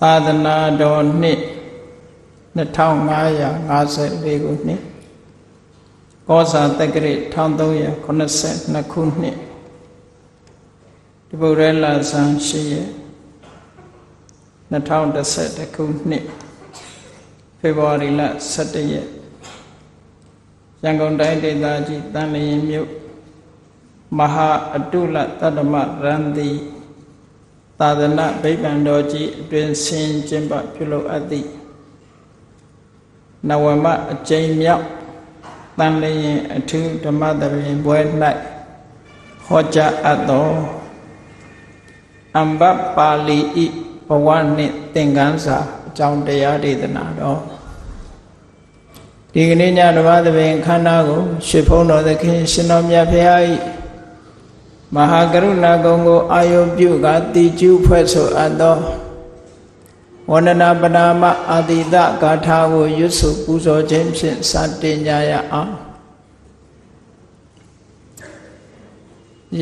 သာသနာတော်နှစ်2554ခုနှစ်ကောဇာတက္ကရာ1382ခုနှစ်ဒီပုရဲလာဇန်ရှိရ2011ခုနှစ်ဖေဖော်ဝါရီလ17ရက်ရန်ကုန်တိုင်းဒေသကြီးတန်လျင်မြို့မဟာအတုလတတ္တမရန်တိ သာသနာဗိဗ္ဗံတော်ကြီးအတွင်ဆင်ကျင်းပပြုလုပ်အပ်သည့်နဝမအကျိန်မြောက်တန်လျင်အထူးဓမ္မသဘင်ပွဲ၌ဟောကြားအပ်သောအမ္ဘပါဠိဤဘဝနှင့်သင်္ကန်းစာအကြောင်းတရားဒေသနာတော်ဒီကနေ့ညဓမ္မသဘင်ခန္ဓာကို ရွှေဖုံးတော်သခင်ရှင်တော်မြတ်ဖရာ၏ မဟာကရုဏာကုံကိုအာယုပြုကတိကျူးဖွဲ့ဆိုအပ်သောဝန္ဒနာပနာမအာတိတဂါထာကိုရွတ်ဆိုပူဇော်ခြင်းဖြင့်စတင်ကြရအောင်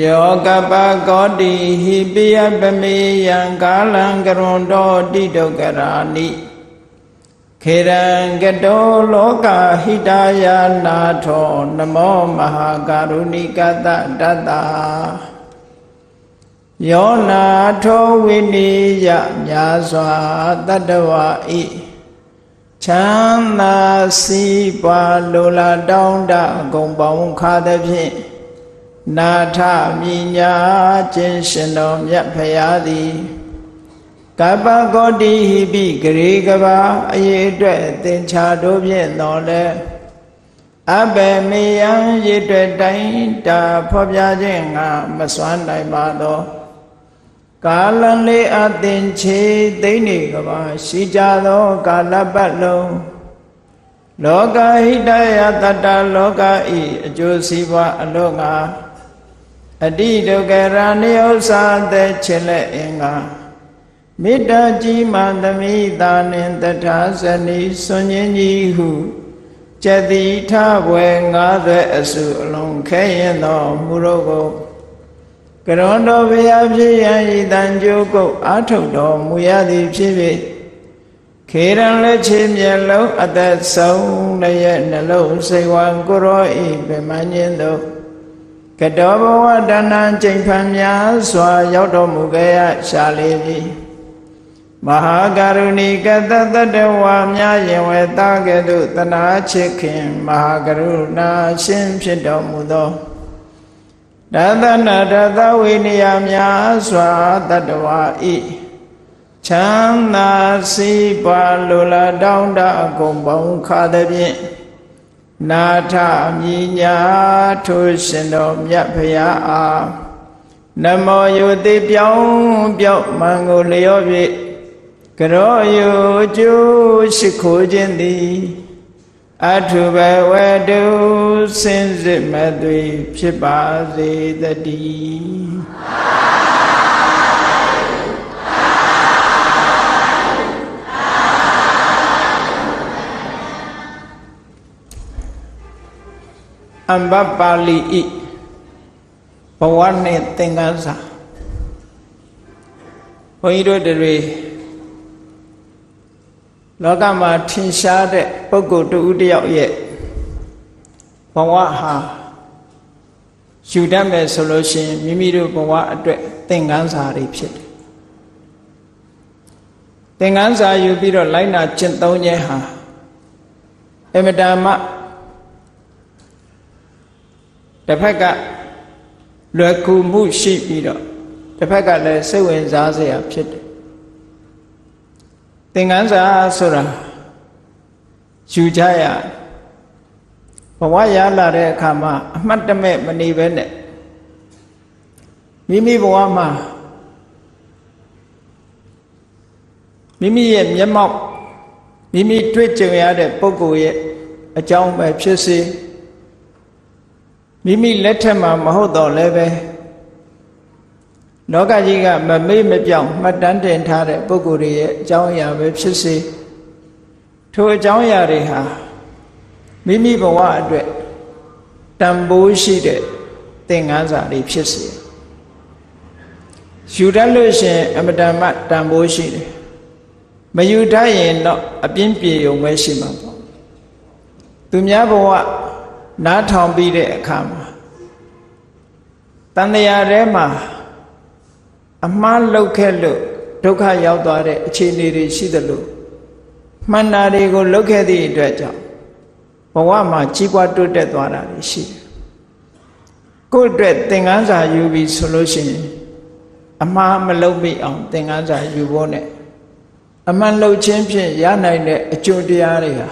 ယောကပကောတိဟိပိယပမေယံကာလံကရွန်တော်တိဒုက္ကရာနိ ခေရံကတောလောကဟိတယာနာထောနမောမဟာကာရုဏိကတတတ္တာယောနာထောဝိနိယမြာစွာတတ္တဝါဤချမ်းသာစီးပွားလိုလားတောင်းတဂုံပေါင်းခါသဖြင့်နာထမြညာခြင်းရှင်တော်မြတ်ဖရာသည် ကပ္ပကောတိဟိပိဂရေကဘာအရေးအတွက်သင်္ချာတို့ဖြင့်တော်လဲအဘယ်မေယံရည်တွေ့တိုင်းတာဖော်ပြခြင်းငါမစွမ်းနိုင်ပါသောကာလလေးအသင်ချေသိနေကဘာရှိကြသောကာလပတ်လုံးလောကဟိတယတတလောကဤအကျိုးစီးပွားအလို့ငါအတိဒုက္ခရာနိဥ္စာသက်ချင်လက်အင်္ဂါ မေတ္တာကြီးမှသမိတာနှင့်တထာဇနီစွန်ခြင်းကြီးဟုကျတိထဘွယ်ငါးသွဲအစုအလုံးခဲရင်တော်မူရောကိုကရွန်တော်ဘုရားဖြစ်ရန်ဤတန်ကြိုးကုတ်အာထုတ်တော်မူရသည်ဖြစ်ဖြစ်ခေရန်လက်ချေမျက်လုံးအသက်ဆုံးလည်းရဲ့နှလုံးစိတ်ဝံကိုရောဤပြမညင်းတို့ကတောဘဝတဏ္ဏကျိန်ဖန်များစွာရောက်တော်မူခဲ့ရရှာလေပြီ မဟာကရုဏီကတတတဝါများရင်ဝေတာကဲ့သို့တနာချစ်ခင်မဟာကရုဏာရှင်ဖြစ်တော်မူသောတသနာတသဝိနည်းများစွာတတဝါဤချမ်းသာစီးပွားလိုလားတောင်းတအကုန်ပေါင်းခါသည်ဖြင့်နာထမြညာထိုရှင်တော်မြတ်ဖရာအားနမောယုတိပြောင်းပြောက်မံကိုလျော့၍ ကရောယုကျိုးရှိခိုးခြင်းသည်အထုဘဝတုစင်စစ်မသွေဖြစ်ပါစေတည်းအမ္ဘပါဠိဤဘဝနဲ့သင်္ကန်းစာဘုန်းကြီးတို့တွေ လောကမှာထင်ရှားတဲ့ပုဂ္ဂိုလ်တူဦးတယောက်ရဲ့ဘဝဟာယူတတ်မယ်ဆိုလို့ရှိရင်မိမိတို့ဘဝအတွက်သင်္ကန်းစာတွေဖြစ်တယ်သင်္ကန်းစာယူပြီးတော့လိုက်နာကျင့်သုံးခြင်းဟာအမတန်မှတစ်ဖက်ကလွယ်ကူမှုရှိပြီးတော့တစ်ဖက်ကလည်းစိတ်ဝင်စားစရာဖြစ်တယ် သင်္ကန်းစာဆိုတာယူကြရဘဝရလာတဲ့အခါမှာအမှတ်တမဲ့မနေပဲနဲ့မိမိဘဝမှာမိမိရဲ့မျက်မှောက်မိမိတွေ့ကြုံရတဲ့ပုံကိုယ်ရဲ့အကြောင်းပဲဖြစ်စေမိမိလက်ထက်မှာမဟုတ်တော့လည်းပဲ လောကကြီးကမမေ့မပြောင်းမှတ်တမ်းတင်ထားတဲ့ပုဂ္ဂိုလ်တွေရဲ့အကြောင်းအရာပဲဖြစ်စေထိုအကြောင်းအရာတွေဟာမိမိဘဝအတွက်တန်ဖိုးရှိတဲ့သင်္ကန်းစာတွေဖြစ်စေယူတတ်လို့ရှင်အမတန်မှတန်ဖိုးရှိတယ်မယူထရင်တော့အပြင်းပြေုံပဲရှိမှာပေါ့သူများဘဝနားထောင်ပြီးတဲ့အခါမှာတန်တရားထဲမှာ အမှားလောက်ခဲ့လို့ဒုက္ခရောက်သွားတဲ့အခြေအနေတွေရှိသလိုမှန်တာတွေကိုလောက်ခဲ့သည့်အတွက်ကြောင့်ဘဝမှာကြီးပွားတိုးတက်သွားတာတွေရှိတယ်ကိုယ့်အတွက်သင်္ကန်းစာယူပြီးဆိုလို့ရှိရင်အမှားမလုပ်မိအောင်သင်္ကန်းစာယူဖို့နဲ့အမှန်လုပ်ခြင်းဖြင့်ရနိုင်တဲ့အကျိုးတရားတွေဟာ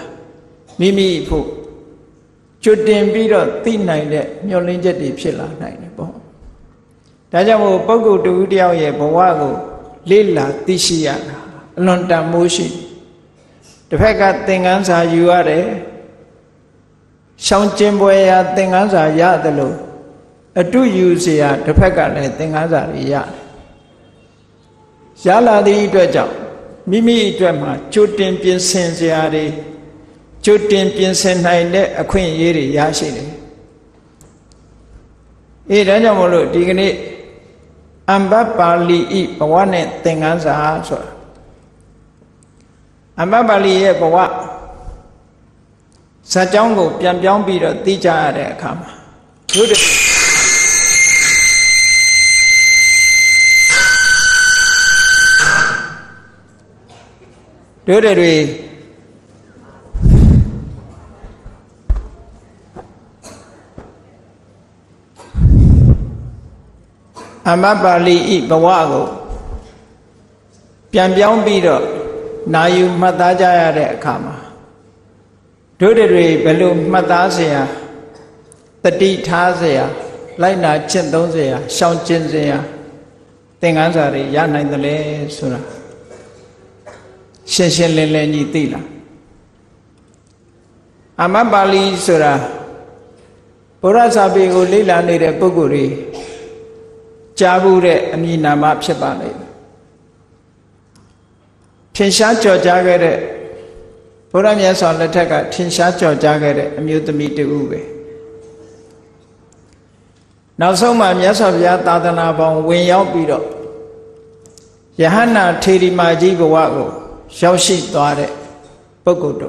မိမိဖို့ကျွတ်တင်ပြီးတော့သိနိုင်တဲ့မျှော်လင့်ချက်တွေဖြစ်လာနိုင်တယ်ပေါ့ ဒါကြောင့်မို့ပုဂ္ဂိုလ်တူတယောက်ရဲ့ဘဝကိုလေ့လာသိရှိရတာအလွန်တန်မိုးရှိတစ်ဖက်ကသင်္ကန်းစာယူရတယ်ရှောင်းကျင်ပွဲရာသင်္ကန်းစာရတယ်လို့အတုယူเสียတစ်ဖက်ကလည်းသင်္ကန်းစာတွေရတယ်ရလာသည့်အတွက်ကြောင့်မိမိအတွက်မှာကြိုတင်ပြင်ဆင်စရာတွေကြိုတင်ပြင်ဆင်နိုင်တဲ့အခွင့်အရေးတွေရရှိတယ်အေးဒါကြောင့်မို့လို့ဒီကနေ့ အမ္ဘပါဠိဤဘဝနဲ့သင်္ကန်းစာဆိုတာအမ္ဘပါဠိရဲ့ဘဝဇာကြောင်းကို ပြန်ပြောင်းပြီးတော့သိကြရတဲ့အခါမှာတို့တို့တွေ အမပါဠိဤဘဝကိုပြန်ပြောင်းပြီးတော့နာယူမှတ်သားကြရတဲ့အခါမှာတို့တွေဘယ်လိုမှတ်သားเสียတတိထားเสียလိုက်နာကျင့်သုံးเสียရှောင်ကျင့်เสียသင်္ကန်းစာတွေရနိုင်တယ်လေဆိုတာရှင်းရှင်းလင်းလင်းကြီးသိလားအမပါဠိဆိုတာဘုရားစာပေကိုလေ့လာနေတဲ့ပုဂ္ဂိုလ်တွေ ကြားဘူးတဲ့အမည်နာမဖြစ်ပါလိမ့်မယ်ထင်ရှားကြော်ကြားခဲ့တဲ့ဘုရားမြတ်စွာလက်ထက်ကထင်ရှားကြော်ကြားခဲ့တဲ့အမျိုးသမီးတူပဲနောက်ဆုံးမှမြတ်စွာဘုရားသာသနာပေါင်းဝင်ရောက်ပြီးတော့ယဟန္တာထေရီမာကြီးဘဝကိုရောက်ရှိသွားတဲ့ပုဂ္ဂိုလ်တူ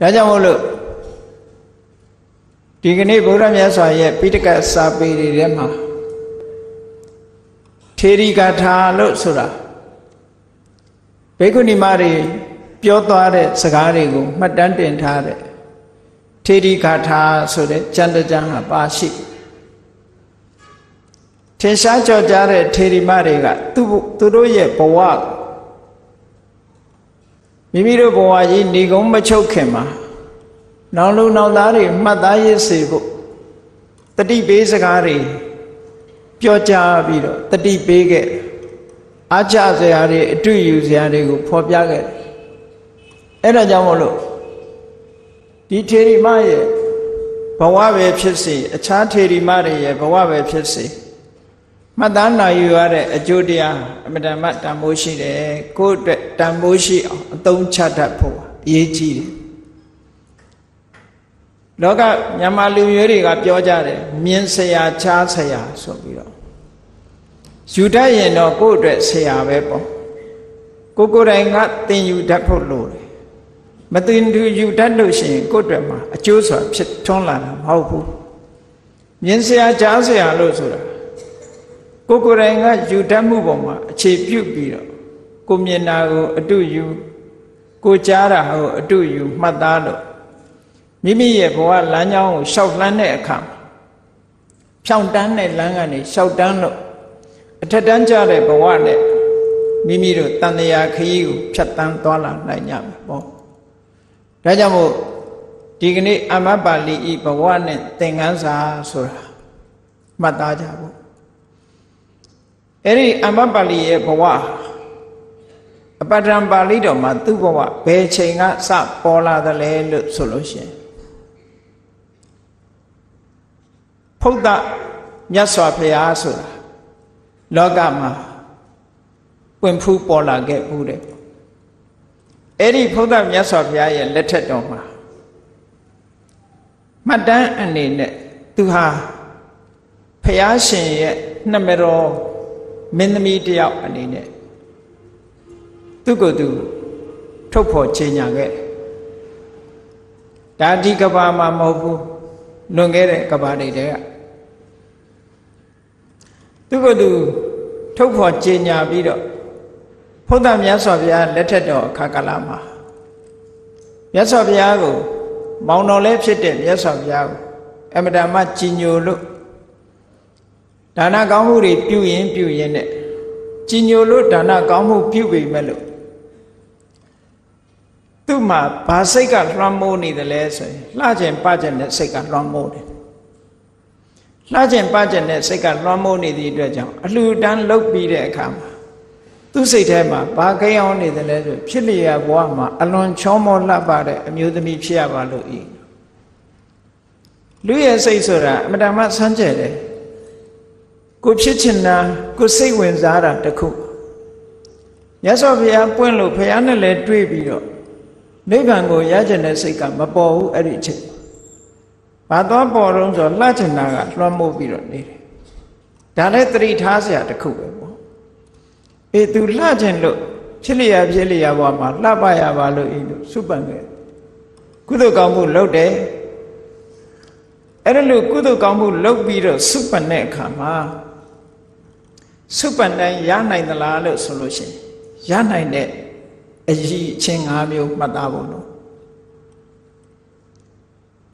ဒါကြောင့်မို့လို့ ဒီကနေ့ဘုရားမြတ်စွာရဲ့ပိဋကစာပေတွေထဲမှာထေရီဂထာလို့ဆိုတာဘေကုဏီမတွေပြောသွားတဲ့စကားတွေကိုမှတ်တမ်းတင်ထားတဲ့ထေရီဂထာဆိုတဲ့ကျမ်းတကျမ်းဟာပါရှိထင်ရှားကြော်ကြားတဲ့ထေရီမတွေကသူသူတို့ရဲ့ဘဝမိမိတို့ဘဝကြီးနေကုန်းမချုပ်ခင်မှာ နောင်လူနောင်သားတွေမှတ်သားရစေဖို့တတိပေးစကားတွေပြောကြားပြီးတော့တတိပေးခဲ့အားချစရာတွေအတွေ့ယူစရာတွေကိုဖော်ပြခဲ့တယ်အဲ့ဒါကြောင့်မလို့ဒီထေရီမရဲ့ဘဝပဲဖြစ်စေအခြားထေရီမတွေရဲ့ဘဝပဲဖြစ်စေမှတ်သားနိုင်ယူရတဲ့အကျိုးတရားအမတန်မှတန်ဖိုးရှိတယ်ကိုယ့်အတွက်တန်ဖိုးရှိအောင်အသုံးချတတ်ဖို့အရေးကြီးတယ် လောကမြန်မာလူမျိုးတွေကပြောကြတယ်မြင်ဆရာချားဆရာဆိုပြီးတော့ယူတတ်ရင်တော့ကိုယ့်အတွက်ဆရာပဲပေါ့ကိုကိုယ်တိုင်ကသင်ယူတတ်ဖို့လိုတယ်မသင်သူယူတတ်လို့ရှိရင်ကိုယ့်အတွက်မှာအကျိုးဆိုတာဖြစ်ထွန်းလာတာမဟုတ်ဘူးမြင်ဆရာချားဆရာလို့ဆိုတာကိုကိုယ်တိုင်ကယူတတ်မှုပေါ်မှာအခြေပြုပြီးတော့ကိုမြင်တာကိုအတုယူကိုကြားတာကိုအတုယူမှတ်သားလို့ မိမိရဲ့ဘဝလမ်းကြောင်းကိုရှောက်လန်းတဲ့အခါဖြောင်းတန်းတဲ့လမ်းကနေရှောက်တန်းလို့အထက်တန်းကြတဲ့ဘဝနဲ့မိမိတို့တန်တရာခရီးကိုဖြတ်တန်းသွားလာနိုင်ကြမယ်ပေါ့ဒါကြောင့်မို့ဒီကနေ့အမတ်ပါဠိဤဘဝနဲ့သင်္ကန်းစာဆိုတာမှတ်သားကြဖို့အဲ့ဒီအမတ်ပါဠိရဲ့ဘဝအပတ္တံပါဠိတော်မှာသူ့ဘဝဘယ်ချိန်ကစပေါ်လာသလဲလို့ဆိုလို့ရှိရင် ဖုဒ္ဒမြတ်စွာဘုရားဆိုတာလောကမှာပွင့်ဖူးပေါ်လာခဲ့ဘူးတဲ့အဲ့ဒီဖုဒ္ဒမြတ်စွာဘုရားရဲ့လက်ထက်တော်မှာမှတ်တမ်းအနေနဲ့သူဟာဘုရားရှင်ရဲ့နှမတော်မင်းသမီးတယောက်အနေနဲ့သူ့ကိုယ်သူထုတ်ဖော်ချိန်ညာခဲ့ဒါဒီကဘာမှာမဟုတ်ဘူးလွန်ခဲ့တဲ့ကဘာတွေတည်းက သူကသူထုတ်ဖော်ကြေညာပြီးတော့ဘုဒ္ဓမြတ်စွာဘုရားလက်ထက်တော်အခါကလာမှာမြတ်စွာဘုရားကိုမောင်တော်လည်းဖြစ်တဲ့မြတ်စွာဘုရားကိုအမတန်မှကြည်ညိုလို့ဒါနကောင်းမှုတွေပြုရင်ပြုရင်နဲ့ကြည်ညိုလို့ဒါနကောင်းမှုပြုပေမဲ့လို့သူ့မှာဘာစိတ်ကလွှမ်းမိုးနေတယ်လဲဆိုရင်လှကျင်ပကျင်တဲ့စိတ်ကလွှမ်းမိုးတယ် လှကျင်ပကျင်တဲ့စိတ်ကလွှမ်းမိုးနေသည့်အတွက်ကြောင့်အလှူဒန်းလုပ်ပြီးတဲ့အခါမှာသူ့စိတ်ထဲမှာဘာကိန်းအောင်နေတယ်လဲဆိုဖြစ်လျက်ဘဝမှာအလွန်ချောမောလှပတဲ့အမျိုးသမီးဖြစ်ရပါလို့ဤလူရဲ့စိတ်ဆိုတာအမတမဆန်းကျဲတယ်ကိုဖြစ်ချင်တာကိုစိတ်ဝင်စားတာတခုမြတ်စွာဘုရားပွင့်လို့ဘုရားနဲ့လည်းတွေ့ပြီးတော့နိဗ္ဗာန်ကိုရကျင်တဲ့စိတ်ကမပေါ်ဘူးအဲ့ဒီအချိန် ဘာသွားပေါ်တော့ဆိုလှချင်တာကလွှမ်းမိုးပြီးတော့နေတယ်ဒါလည်းသတိထားစရာတစ်ခုပဲပေါ့အေး तू လှချင်လို့ဖြစ်လျာဖြစ်လျာဘဝမှာလှပရပါလို့ဤလို့စုပန်ခဲ့ကုသိုလ်ကောင်းမှုလုပ်တယ်အဲ့ဒါလို့ကုသိုလ်ကောင်းမှုလုပ်ပြီးတော့စုပန်တဲ့အခါမှာစုပန်တိုင်းရနိုင်သလားလို့ဆိုလို့ရှိရင်ရနိုင်တဲ့အရေးအချင်း၅မျိုးမှတ်သားဖို့လို့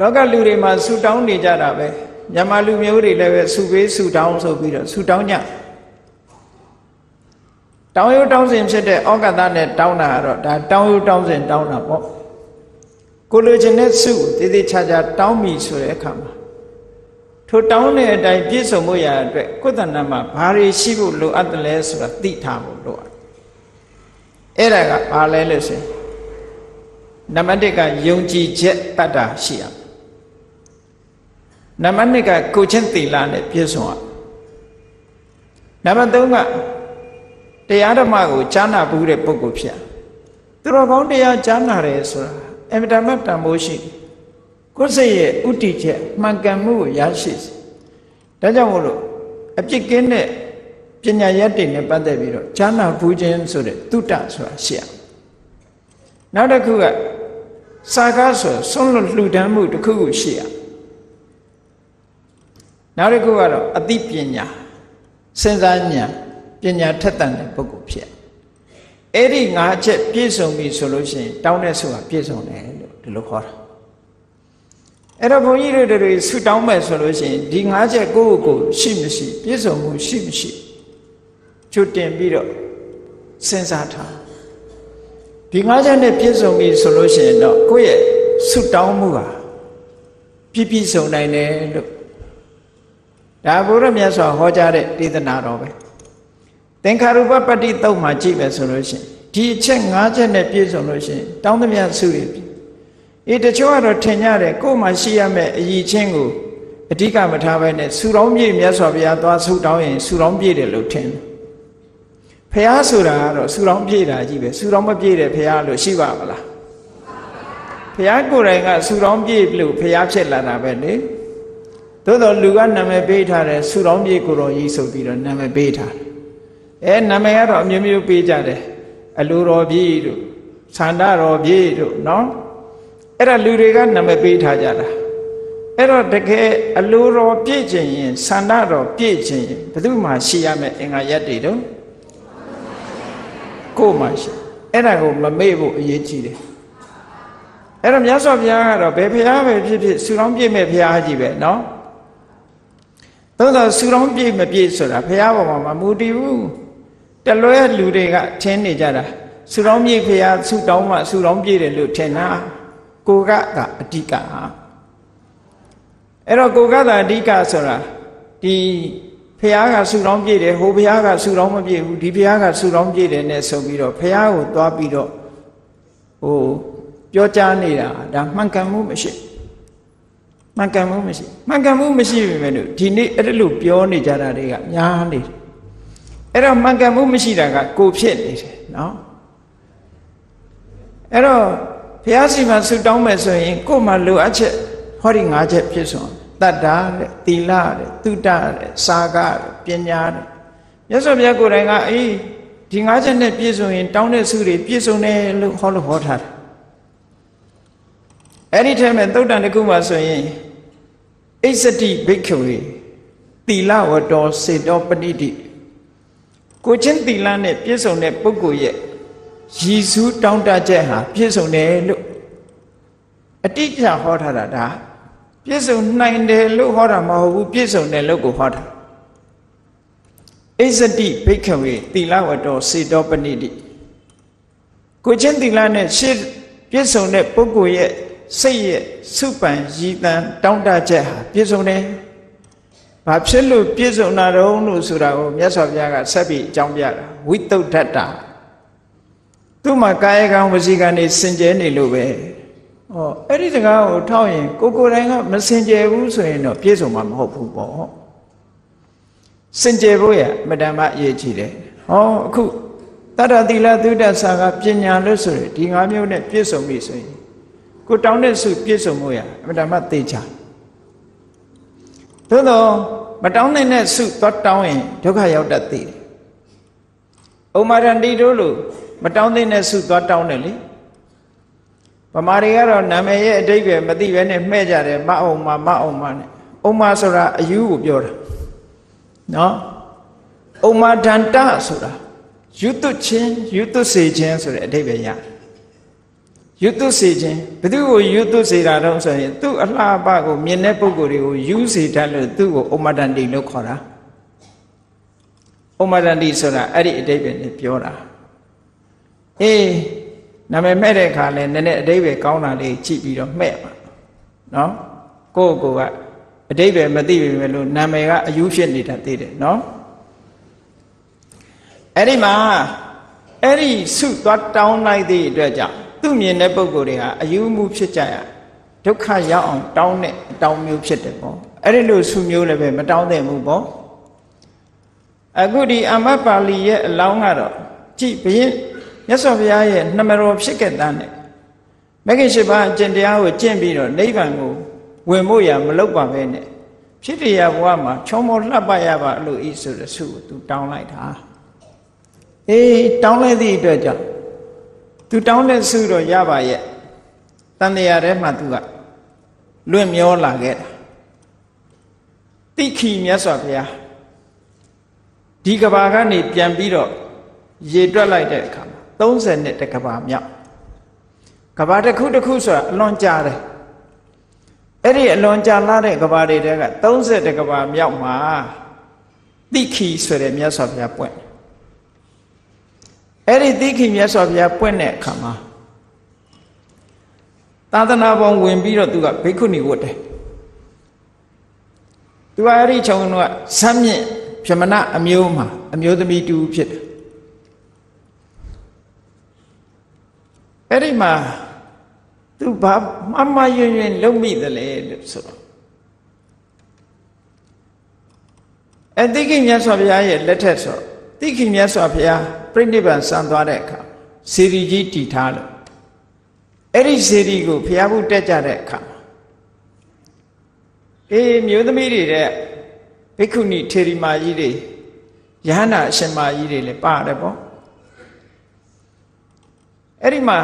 လောကလူတွေမှာဆူတောင်းနေကြတာပဲမြန်မာလူမျိုးတွေလည်းပဲဆူပေးဆူတောင်းဆိုပြီးတော့ဆူတောင်းကြတောင်းရုံတောင်းစဉ်ဖြစ်တဲ့ဩကတနဲ့တောင်းတာကတော့ဒါတောင်းရုံတောင်းစဉ်တောင်းတာပေါ့ကိုလိုချင်တဲ့စုတည်တည်ချာချာတောင်းပြီဆိုတဲ့အခါမှာထိုတောင်းတဲ့အတိုင်းပြည့်စုံမှုရအတွက်ကိုယ်တဏ္ဍမှာဘာတွေရှိဖို့လိုအပ်တယ်လဲဆိုတာသိထားဖို့လိုအပ်အဲ့ဒါကဘာလဲလို့ဆိုရင်နံပါတ်1ကယုံကြည်ချက်တတ်တာရှိရ နံပါတ်2ကကိုချင်းသီလနဲ့ပြည့်စုံရနံပါတ်3ကတရားဓမ္မကိုကြားနာဘူးတဲ့ပုဂ္ဂိုလ်ဖြစ်သူတော်ကောင်းတရားကြားနာတယ်ဆိုတာအမြဲတမ်းတန်ဖိုးရှိကိုယ်စိတ်ရဲ့ဥတီချက်မှန်ကန်မှုကိုရရှိစေဒါကြောင့်မို့လို့အပြစ်ကင်းတဲ့ပညာရက်တွေနဲ့ပတ်သက်ပြီးတော့ဈာနာဘူးခြင်းဆိုတဲ့တုတ္တဆိုတာရှိရနောက်တစ်ခုကစာကားဆိုဆုံးလွတ်လှူဒန်းမှုတစ်ခုခုရှိရ နောက်တစ်ခုကတော့အသိပညာစဉ်းစားဉာဏ်ပညာထက်သန်တဲ့ပုဂ္ဂိုလ်ဖြစ်အဲ့ဒီငါးချက်ပြည့်စုံပြီဆိုလို့ရှိရင်တောင်းတဲ့ဆိုတာပြည့်စုံတယ်လို့ဒီလိုခေါ်တာအဲ့တော့ဘုန်းကြီးတို့တွေဆုတောင်းမယ်ဆိုလို့ရှိရင်ဒီငါးချက်ကိုယ့်ကိုယ်ရှိမရှိပြည့်စုံမှုရှိမရှိချွတ်တင်ပြီးတော့စဉ်းစားထားဒီငါးချက်နဲ့ပြည့်စုံပြီဆိုလို့ရှိရင်တော့ကိုယ့်ရဲ့ဆုတောင်းမှုဟာပြည့်ပြည့်စုံနိုင်တယ်လို့ ဒါဘုရားမြတ်စွာဟောကြားတဲ့ဒေသနာတော်ပဲသင်္ခါရုပပတ္တိတုတ်မှာကြည့်ပဲဆိုလို့ရှိရင်ဒီအချက်၅ချက်နဲ့ပြည့်စုံလို့ရှိရင်တောင်းသမျှဆုတွေအေးတချို့ကတော့ထင်ကြတယ်ကိုယ်မှရှိရမယ့်အည်ချင်းကိုအဓိကမထားဘဲနဲ့ဆူတောင်းပြည့်မြတ်စွာဘုရားသွားဆူတောင်းရင်ဆူတောင်းပြည့်တယ်လို့ထင်တယ်ဖះဆိုတာကတော့ဆူတောင်းပြည့်တာကြီးပဲဆူတောင်းမပြည့်တဲ့ဖះလို့ရှိပါမလားဖះကိုယ်တိုင်ကဆူတောင်းပြည့်လို့ဖះဖြစ်လာတာပဲလေ သို့တော်လူကနာမည်ပေးထားတယ်ဆူတောင်းပြည့်ကိုတော်ကြီးဆိုပြီးတော့နာမည်ပေးထားတယ်အဲနာမည်ကတော့အမျိုးမျိုးပေးကြတယ်အလိုတော်ပြည့်တို့သန္တာတော်ပြည့်တို့နော်အဲ့ဒါလူတွေကနာမည်ပေးထားကြတာအဲ့တော့တကယ်အလိုတော်ပြည့်ခြင်းရင်သန္တာတော်ပြည့်ခြင်းရင်ဘယ်သူမှရှိရမယ်အင်္ဂါရက်တွေတော့ကိုယ်မှရှိအဲ့ဒါကိုမမေ့ဖို့အရေးကြီးတယ်အဲ့တော့မြတ်စွာဘုရားကတော့ဘယ်ဘုရားပဲဖြစ်ဖြစ်ဆူတောင်းပြည့်မဲ့ဘုရားကြီးပဲနော် သို့သောဆူတောင်းပြည့်မပြည့်ဆိုတာဘုရားပေါ်မှာမမူတည်ဘူးတလွဲလူတွေကထင်းနေကြတာဆူတောင်းပြည့်ဘုရားဆူတောင်းမှဆူတောင်းပြည့်တယ်လို့ထင်တာကိုကသာအဓိကဟာအဲ့တော့ကိုကသာအဓိကဆိုတာဒီဖះကဆူတောင်းပြည့်တယ်ဟိုဖះကဆူတောင်းမပြည့်ဘူးဒီဖះကဆူတောင်းပြည့်တယ်နဲ့ဆိုပြီးတော့ဖះကိုသွားပြီးတော့ဟိုပြောကြားနေတာဒါမှန်ကန်မှုမရှိ မှန်ကန်မှုမရှိမှန်ကန်မှုမရှိပြီမဲ့လို့ဒီနေ့အဲ့လိုပြောနေကြတာတွေကများနေတယ်အဲ့တော့မှန်ကန်မှုမရှိတာကကိုဖြစ်နေတယ်နော်အဲ့တော့ဘုရားစီမှာဆုတောင်းမယ်ဆိုရင်ကိုယ်မှာလိုအပ်ချက်ဟောဒီ၅ချက်ဖြစ်ဆုံးတတ္တာတဲ့သီလတဲ့သုတတဲ့စာကတဲ့ပညာတဲ့မြတ်စွာဘုရားကိုယ်တိုင်ကအေးဒဒီငါးချက်နဲ့ပြည့်စုံရင်တောင်းတဲ့ဆုတွေပြည့်စုံတယ်လို့ဟောလို့ဟောထားတယ်အဲ့ဒီထဲမှာသုတ်တန်တစ်ခုမှဆိုရင် အိစတိဘိက္ခဝေသီလဝတောစေတောပဏိတိကိုချင်းသီလနဲ့ပြည့်စုံတဲ့ပုဂ္ဂိုလ်ရဲ့ရည်စူးတောင်းတချက်ဟာပြည့်စုံတယ်လို့အတိအကျဟောထားတာဒါပြည့်စုံနိုင်တယ်လို့ဟောတာမဟုတ်ဘူးပြည့်စုံတယ်လို့ကိုဟောတာအိစတိဘိက္ခဝေသီလဝတောစေတောပဏိတိကိုချင်းသီလနဲ့ရှေ့ပြည့်စုံတဲ့ပုဂ္ဂိုလ်ရဲ့ စိတ်ရဲ့စုပန်ရည်တန်တောင်းတချက်ဟာပြည့်စုံတယ်။ဘာဖြစ်လို့ပြည့်စုံတာတုံးလို့ဆိုတာကိုမြတ်စွာဘုရားကဆက်ပြီးအကြောင်းပြတာဝိတုဒ္ဓတ္တသူ့မှာကာယကံဝစီကံနေစင်ကြဲနေလို့ပဲ။ဩအဲ့ဒီစကားကိုထောက်ရင်ကိုကိုယ်တိုင်ကမစင်ကြဲဘူးဆိုရင်တော့ပြည့်စုံမှာမဟုတ်ဘူးပေါ့။စင်ကြဲဖို့ရအမတန်မှအရေးကြီးတယ်။ဟောအခုတတ္တတိလသုဒ္ဓဆာကပညာလို့ဆိုရင်ဒီငါးမျိုးနဲ့ပြည့်စုံပြီဆိုရင် ကိုတောင်းတဲ့ဆုပြည့်စုံမှုရအမှန်တမ်းသေချာသို့တော့မတောင်းနိုင်တဲ့ဆုသွားတောင်းရင်ဒုက္ခရောက်တတ်သေးတယ်။ဥမာရဏီတို့လို့မတောင်းတဲ့ဆုသွားတောင်းတယ်လေ။ဗမာတွေကတော့နာမည်ရဲ့အတိတ်ပဲမသိပဲနဲ့မှဲ့ကြတယ်မအောင်မမအောင်မနဲ့။ဥမာဆိုတာအယူကိုပြောတာ။နော်။ဥမာဒန္တဆိုတာယူသွချင်းယူသွစေခြင်းဆိုတဲ့အတိတ်ပဲရတယ် ရွတ်သွစေခြင်းဘသူကိုရွတ်သွစေတာတော့ဆိုရင် သူ့အလှပကိုမြင်တဲ့ပုံကိုယ်တွေကိုယူစေတတ်လို့သူ့ကိုဩမတန်တိလို့ခေါ်တာဩမတန်တိဆိုတာအဲ့ဒီအတိတ်ပဲနဲ့ပြောတာအေးနာမည်မဲ့တဲ့အခါလဲနည်းနည်းအတိတ်ပဲကောင်းတာလေးကြည့်ပြီးတော့မှဲ့ပါနော်ကိုယ့်ကိုယ်ကအတိတ်ပဲမသိပြီပဲလို့နာမည်ကအယူဖြစ်နေတာသိတယ်နော်အဲ့ဒီမှာအဲ့ဒီဆုသွားတောင်းလိုက်သည့်အတွက်ကြောင့် သူ့မြင်တဲ့ပုံကိုယ်တွေဟာအယူမှုဖြစ်ကြရဒုက္ခရောက်အောင်တောင်းတဲ့အတောင်းမျိုးဖြစ်တယ်ပေါ့အဲ့ဒီလိုဆုမျိုးလည်းပဲမတောင်းသင့်ဘူးပေါ့အခုဒီအမတ်ပါဠိရဲ့အလောင်းကတော့ကြည်ဘရင်မြတ်စွာဘုရားရဲ့နှမတော်ဖြစ်ခဲ့တဲ့နဲ့မဂ္ဂင်၈ပါးအကျင့်တရားကိုကျင့်ပြီးတော့နိဗ္ဗာန်ကိုဝင်ဖို့ရမလုပ်ပါပဲနဲ့ဖြစ်တရားဘဝမှာချောမောလှပရပါလို့ဤဆိုတဲ့ဆုကိုသူတောင်းလိုက်တာအေးတောင်းလိုက်သည့်အတွက်ကြောင့် သူတောင်းတဲ့ဆုတော့ရပါရဲ့တန်တရားထဲမှာသူကလွင့်မျောလာခဲ့တာတိခိမြတ်စွာဘုရားဒီကဘာကနေပြန်ပြီးတော့ရေတွက်လိုက်တဲ့အခါမှာ30နှစ်တကဘာမြောက်ကဘာတစ်ခုတစ်ခုဆိုတာအလွန်ကြာတယ်အဲ့ဒီအလွန်ကြာလာတဲ့ကဘာတွေတဲက30တကဘာမြောက်မှာတိခိဆိုတဲ့မြတ်စွာဘုရားပွင့် အဲ့ဒီသိခိမြတ်စွာဘုရားပွင့်တဲ့အခါမှာသာသနာပေါင်းဝင်ပြီးတော့သူကဘိက္ခုနီဝတ်တယ်သူကအဲ့ဒီခြုံတော့ဇမ်းမြင့်ပြမနာအမျိုးမှာအမျိုးသမီးတူဖြစ်တယ်အဲ့ဒီမှာသူဘာမမရွင်ရွင်လုံမိတယ်လေလို့ဆိုတော့အသိကိမြတ်စွာဘုရားရဲ့လက်ထက်ဆိုသိခိမြတ်စွာဘုရား ပြိဋိဘံစံသွားတဲ့အခါစေရီကြီးတည်ထားလို့အဲ့ဒီစေရီကိုဘုရားဘုတက်ကြတဲ့အခါအေးမျိုးသမီးတွေတဲ့ဘိက္ခုနီထေရီမာကြီးတွေယဟန္တာအရှင်မာကြီးတွေလည်းပါတယ်ပေါ့အဲ့ဒီမှာ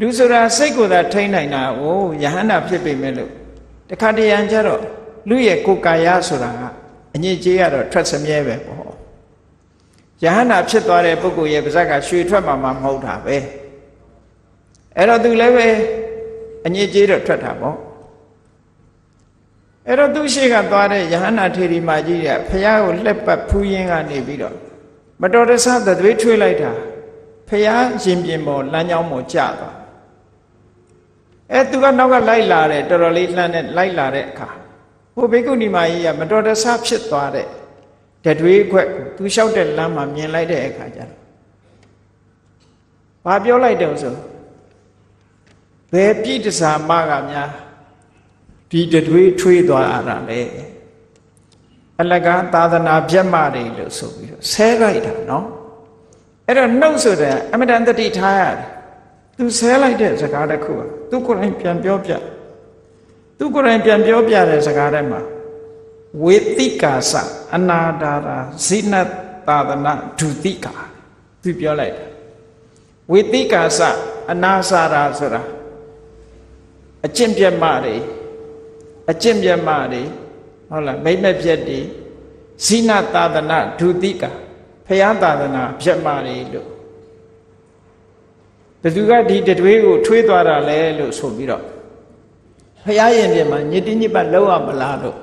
လူဆိုတာစိတ်ကိုယ်သာထိန်းနိုင်တာဟိုယဟန္တာဖြစ်ပေမဲ့လို့တခါတရံကျတော့လူရဲ့ကိုယ်ကာယဆိုတာကအညစ်အကြေးကတော့ထွက်စမြဲပဲပေါ့ ယဟန္တာဖြစ်သွားတဲ့ပုဂ္ဂိုလ်ရဲ့ပါဇက်ကရွှေထွက်မှာမဟုတ်တာပဲအဲ့တော့သူလည်းပဲအညစ်အကြေးတော့ထွက်တာပေါ့အဲ့တော့သူရှိကသွားတဲ့ယဟန္တာထေရီမကြီးကဖះကိုလှက်ပတ်ဖူးရင်းကနေပြီးတော့မတော်တဆသသွေးထွေးလိုက်တာဖះရင်ပြင်ပေါ်လမ်းကြောင်းပေါ်ကျသွားအဲသူကနောက်ကလိုက်လာတယ်တော်တော်လေးလှမ်းနဲ့လိုက်လာတဲ့အခါဟိုဘိက္ခုနီမကြီးကမတော်တဆဖြစ်သွားတဲ့ တတွေးခွက်သူလျှောက်တဲ့လမ်းမှာမြင်လိုက်တဲ့အခါကျတော့ဘာပြောလိုက်တယ်ဆိုဘယ်ပြည့်တစားမကများဒီတတွေးထွေးသွားရတာလေအလကားသာသနာပြတ်မတွေလို့ဆိုပြီးတော့ဆဲလိုက်တာနော်အဲ့တော့နှုတ်ဆိုတဲ့အမတန်တတိထားရတယ်သူဆဲလိုက်တဲ့စကားတစ်ခုကသူကိုယ်တိုင်ပြန်ပြောပြသူကိုယ်တိုင်ပြန်ပြောပြတဲ့စကားထဲမှာ ဝေတိကာစအနာဒါရာဇိနတသာသနာဒုတိကာသူပြောလိုက်တာဝိတိကာစအနာစာရာဆိုတာအကျင့်ပြတ်မှတွေအကျင့်ပြတ်မှတွေဟုတ်လားမိမ့်မပြတ်တွေဇိနသာသနာဒုတိကာဖရာသာသနာပြတ်မှတွေလို့ဘယ်သူကဒီတတွေးကိုထွေးသွားတာလဲလို့ဆိုပြီးတော့ဖရာရင်ပြင်မှာညစ်တိညစ်ပတ်လောက်ရမလားလို့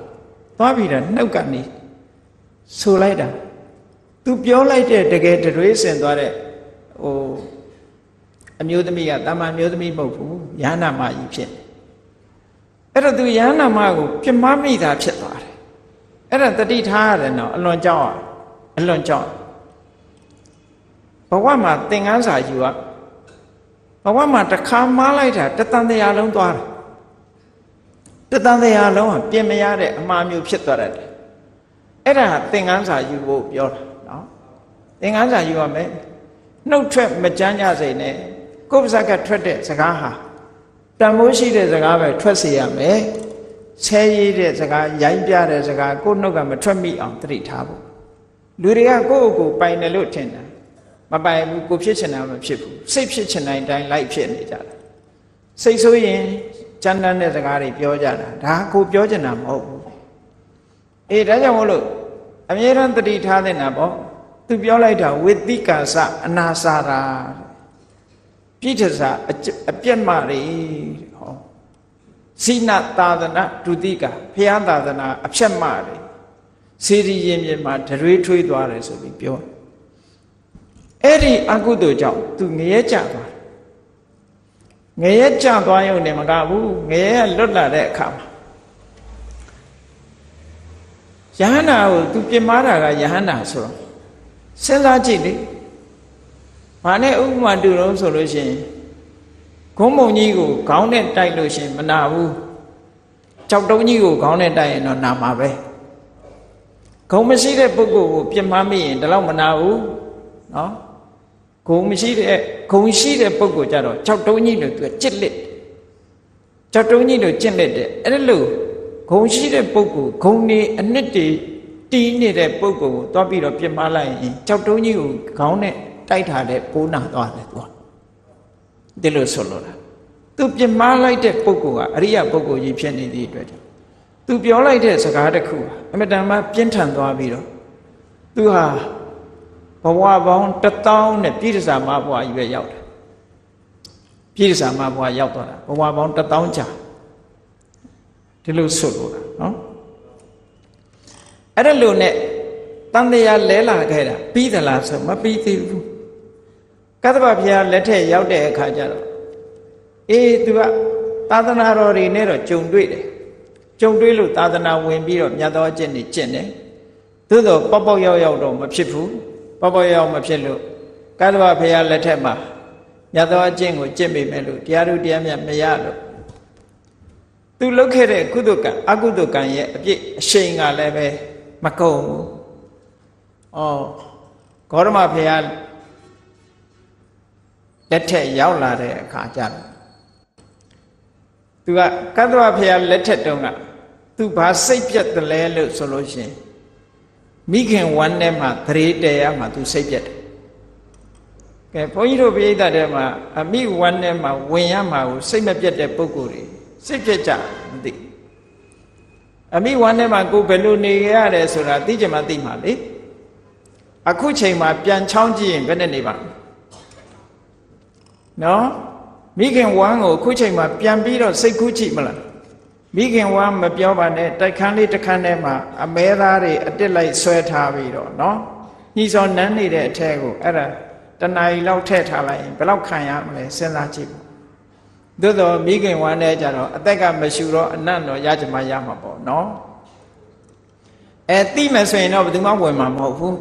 သွားပြီးတော့နှုတ်ကနေဆိုလိုက်တာသူပြောလိုက်တဲ့တကယ်တတွေးစင်သွားတဲ့ဟိုအမျိုးသမီးကတာမန်မျိုးသမီးမဟုတ်ဘူးယန္နာမကြီးဖြစ်အဲ့တော့သူယန္နာမကိုပြမမိတာဖြစ်သွားတယ်အဲ့ဒါတတိထားရတယ်နော်အလွန်ကြောက်အောင်အလွန်ကြောက်ဘဝမှာသင်္ကန်းစာယူရဘဝမှာတစ်ခါမားလိုက်တာတတန်တရားလုံးသွားတယ် တတန်တရားလုံးကပြင်မရတဲ့အမှားမျိုးဖြစ်သွားတယ်အဲ့ဒါသင်္ကန်းစာယူဖို့ပြောတာနော်သင်္ကန်းစာယူရမယ်နှုတ်ထွက်မကြမ်းကြစိနဲ့ကိုယ်ပါဇက်ကထွက်တဲ့စကားဟာတန်မိုးရှိတဲ့စကားပဲထွက်စေရမယ်ဆဲရည်တဲ့စကားရိုင်းပြတဲ့စကားကိုယ်နှုတ်ကမထွက်မိအောင်တတိထားဖို့လူတွေကကိုယ့်ကိုယ်ပိုင်တယ်လို့ထင်တယ်မပိုင်ဘူးကိုဖြစ်ချင်တာမဖြစ်ဘူးစိတ်ဖြစ်ချင်တဲ့အတိုင်းလိုက်ဖြစ်နေကြတာစိတ်ဆိုရင် ကြမ်းတမ်းတဲ့စကားတွေပြောကြတာဒါကိုပြောချင်တာမဟုတ်ဘူးအေးဒါကြောင့်မို့လို့အမြဲတမ်းတတိထားတဲ့နာပေါ့သူပြောလိုက်တာဝိသိကာစအနာစာရာပြိဋ္ဌစာအပြက်မတွေဟောစိနသာသနာဒုတိကဖျားသာသနာအဖြက်မတွေစေရီရင်ပြင်မှာဒရွေးထွေးသွားတယ်ဆိုပြီးပြောအဲ့ဒီအကုသိုလ်ကြောင့်သူငရဲကြသွား ငရဲကြသွားရုံနဲ့မကဘူးငရဲလွတ်လာတဲ့အခါမှာယဟန္တာကိုသူပြင်မာတာကယဟန္တာဆိုတော့စဉ်းစားကြည့်လေဘာနဲ့ဥပမာတူတော့ဆိုလို့ရှိရင်ဂုံးမုံကြီးကိုခေါင်းနဲ့တိုက်လို့ရှိရင်မနာဘူးကြောက်တုံးကြီးကိုခေါင်းနဲ့တိုက်ရင်တော့နာမှာပဲဂုံမရှိတဲ့ပုဂ္ဂိုလ်ကိုပြစ်မှားမိရင်ဒါတော့မနာဘူးနော် ဂုံမရှိတဲ့ဂုံရှိတဲ့ပုဂ္ဂိုလ်ကြတော့ကြောက်တုံးကြီးလို့သူကကြစ်လက်ကြောက်တုံးကြီးလို့ကြစ်လက်တဲ့အဲ့လိုဂုံရှိတဲ့ပုဂ္ဂိုလ်ဂုံနေအနှစ်တည်းတီးနေတဲ့ပုဂ္ဂိုလ်ကိုတွားပြီးတော့ပြစ်မှားလိုက်ရင်ကြောက်တုံးကြီးကိုခေါင်းနဲ့တိုက်ထားတဲ့ပိုးနာသွားတယ်သူကဒီလိုဆိုလိုတာသူပြစ်မှားလိုက်တဲ့ပုဂ္ဂိုလ်ကအရိယပုဂ္ဂိုလ်ကြီးဖြစ်နေသည့်အတွက်သူပြောလိုက်တဲ့စကားတစ်ခုအမတန်မှပြင်းထန်သွားပြီးတော့သူဟာ ဘဝပေါင်းတထောင်နဲ့ပြည့်စံမဘဝကြီးပဲရောက်တယ်ပြည့်စံမဘဝရောက်သွားတာဘဝပေါင်းတထောင်ကြာဒီလိုဆိုလိုတာနော်အဲ့ဒါလို့နဲ့တန်တရားလဲလာခဲ့တာပြီးသလားဆိုမပြီးသေးဘူးကတ္တဗဘုရားလက်ထက်ရောက်တဲ့အခါကျတော့အေးသူကသာသနာတော်တွေနဲ့တော့ကြုံတွေ့တယ်ကြုံတွေ့လို့သာသနာဝင်ပြီးတော့မြတ်သောအကျင့်တွေကျင့်တယ်သို့တော့ပေါက်ပေါက်ရောက်ရောက်တော့မဖြစ်ဘူး ပေါက်ပေါက်ရောက်မဖြစ်လို့ကတ္တဗဘုရားလက်ထက်မှာမြတ်သောအကျင့်ကိုကျင့်မိမယ်လို့တရားတို့တရားမြတ်မရလို့သူလုပ်ခဲ့တဲ့ကုသကံအကုသကံရဲ့အပြစ်အရှိန်ကလည်းပဲမကုန်ဘူး။အော်ဂေါရမဘုရားလက်ထက်ရောက်လာတဲ့အခါကျတော့သူကကတ္တဝဘုရားလက်ထက်တုန်းကသူဘာစိတ်ပြတ်တယ်လဲလို့ဆိုလို့ရှိရင် မိခင်ဝမ်းထဲမှာသရေတရားမှာသူစိတ်ပြတ်တယ်ကဲဘုန်းကြီးတို့ပြိဿတဲ့မှာအမိဝမ်းထဲမှာဝင်ရမှာကိုစိတ်မပြတ်တဲ့ပုံကိုယ်တွေစိတ်ပြတ်ကြမသိအမိဝမ်းထဲမှာကိုဘယ်လိုနေရရတယ်ဆိုတာသိကြမှသိမှာလေအခုချိန်မှာပြန်ချောင်းကြည့်ရင်ဘယ်နဲ့နေပါနော်မိခင်ဝမ်းကိုအခုချိန်မှာပြန်ပြီးတော့စိတ်ကူးကြည့်မလား မိခင်ဝမ်းမပြောပါနဲ့တိုက်ခန်းလေးတစ်ခန်းထဲမှာအမဲသားတွေအတစ်လိုက်ဆွဲထားပြီးတော့နော်ညှိစောနန်းနေတဲ့အထက်ကိုအဲ့ဒါတဏှာကြီးလောက်ထည့်ထားလိုက်ရင်ဘယ်လောက်ခံရမလဲစဉ်းစားကြည့်ပါသို့တော့မိခင်ဝမ်းနဲ့ကြတော့အသက်ကမရှူတော့အနတ်တော့ရကြမှာရမှာပေါ့နော်အဲတိမယ်ဆိုရင်တော့ဘယ်သူမှဝင်မှာမဟုတ်ဘူး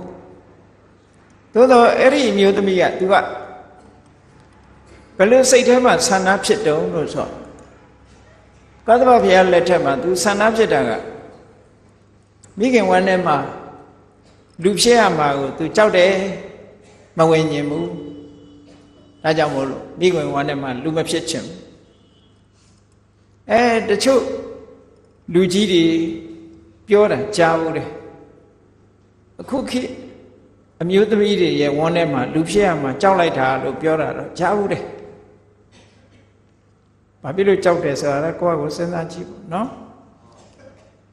သို့တော့အဲ့ဒီမျိုးသမီးက तू ကဘယ်လိုစိတ်ထဲမှာဆန္ဒဖြစ်တုံးလို့ဆို ကသဗ္ဗဘုရားလက်ထက်မှာ तू ဆန္ဒဖြစ်တာကမိခင်ဝမ်းထဲမှာလူဖြစ်ရမှာကို तू ကြောက်တယ်မဝင်ញင်ဘူးဒါကြောင့်မို့လို့မိခင်ဝမ်းထဲမှာလူမဖြစ်ချင်ဘူးအဲတချို့လူကြီးတွေပြောတာကြားဘူးတယ်အခုခေတ်အ အမျိုးသမီးတွေရဲ့ဝန်းထဲမှာလူဖြစ်ရမှာကြောက်လိုက်တာလို့ပြောတာတော့ကြားဘူးတယ် ဘာဖြစ်လို့ကြောက်တယ်ဆိုတာလဲကိုယ့်အကိုစဉ်းစားကြည့်ပေါ့နော်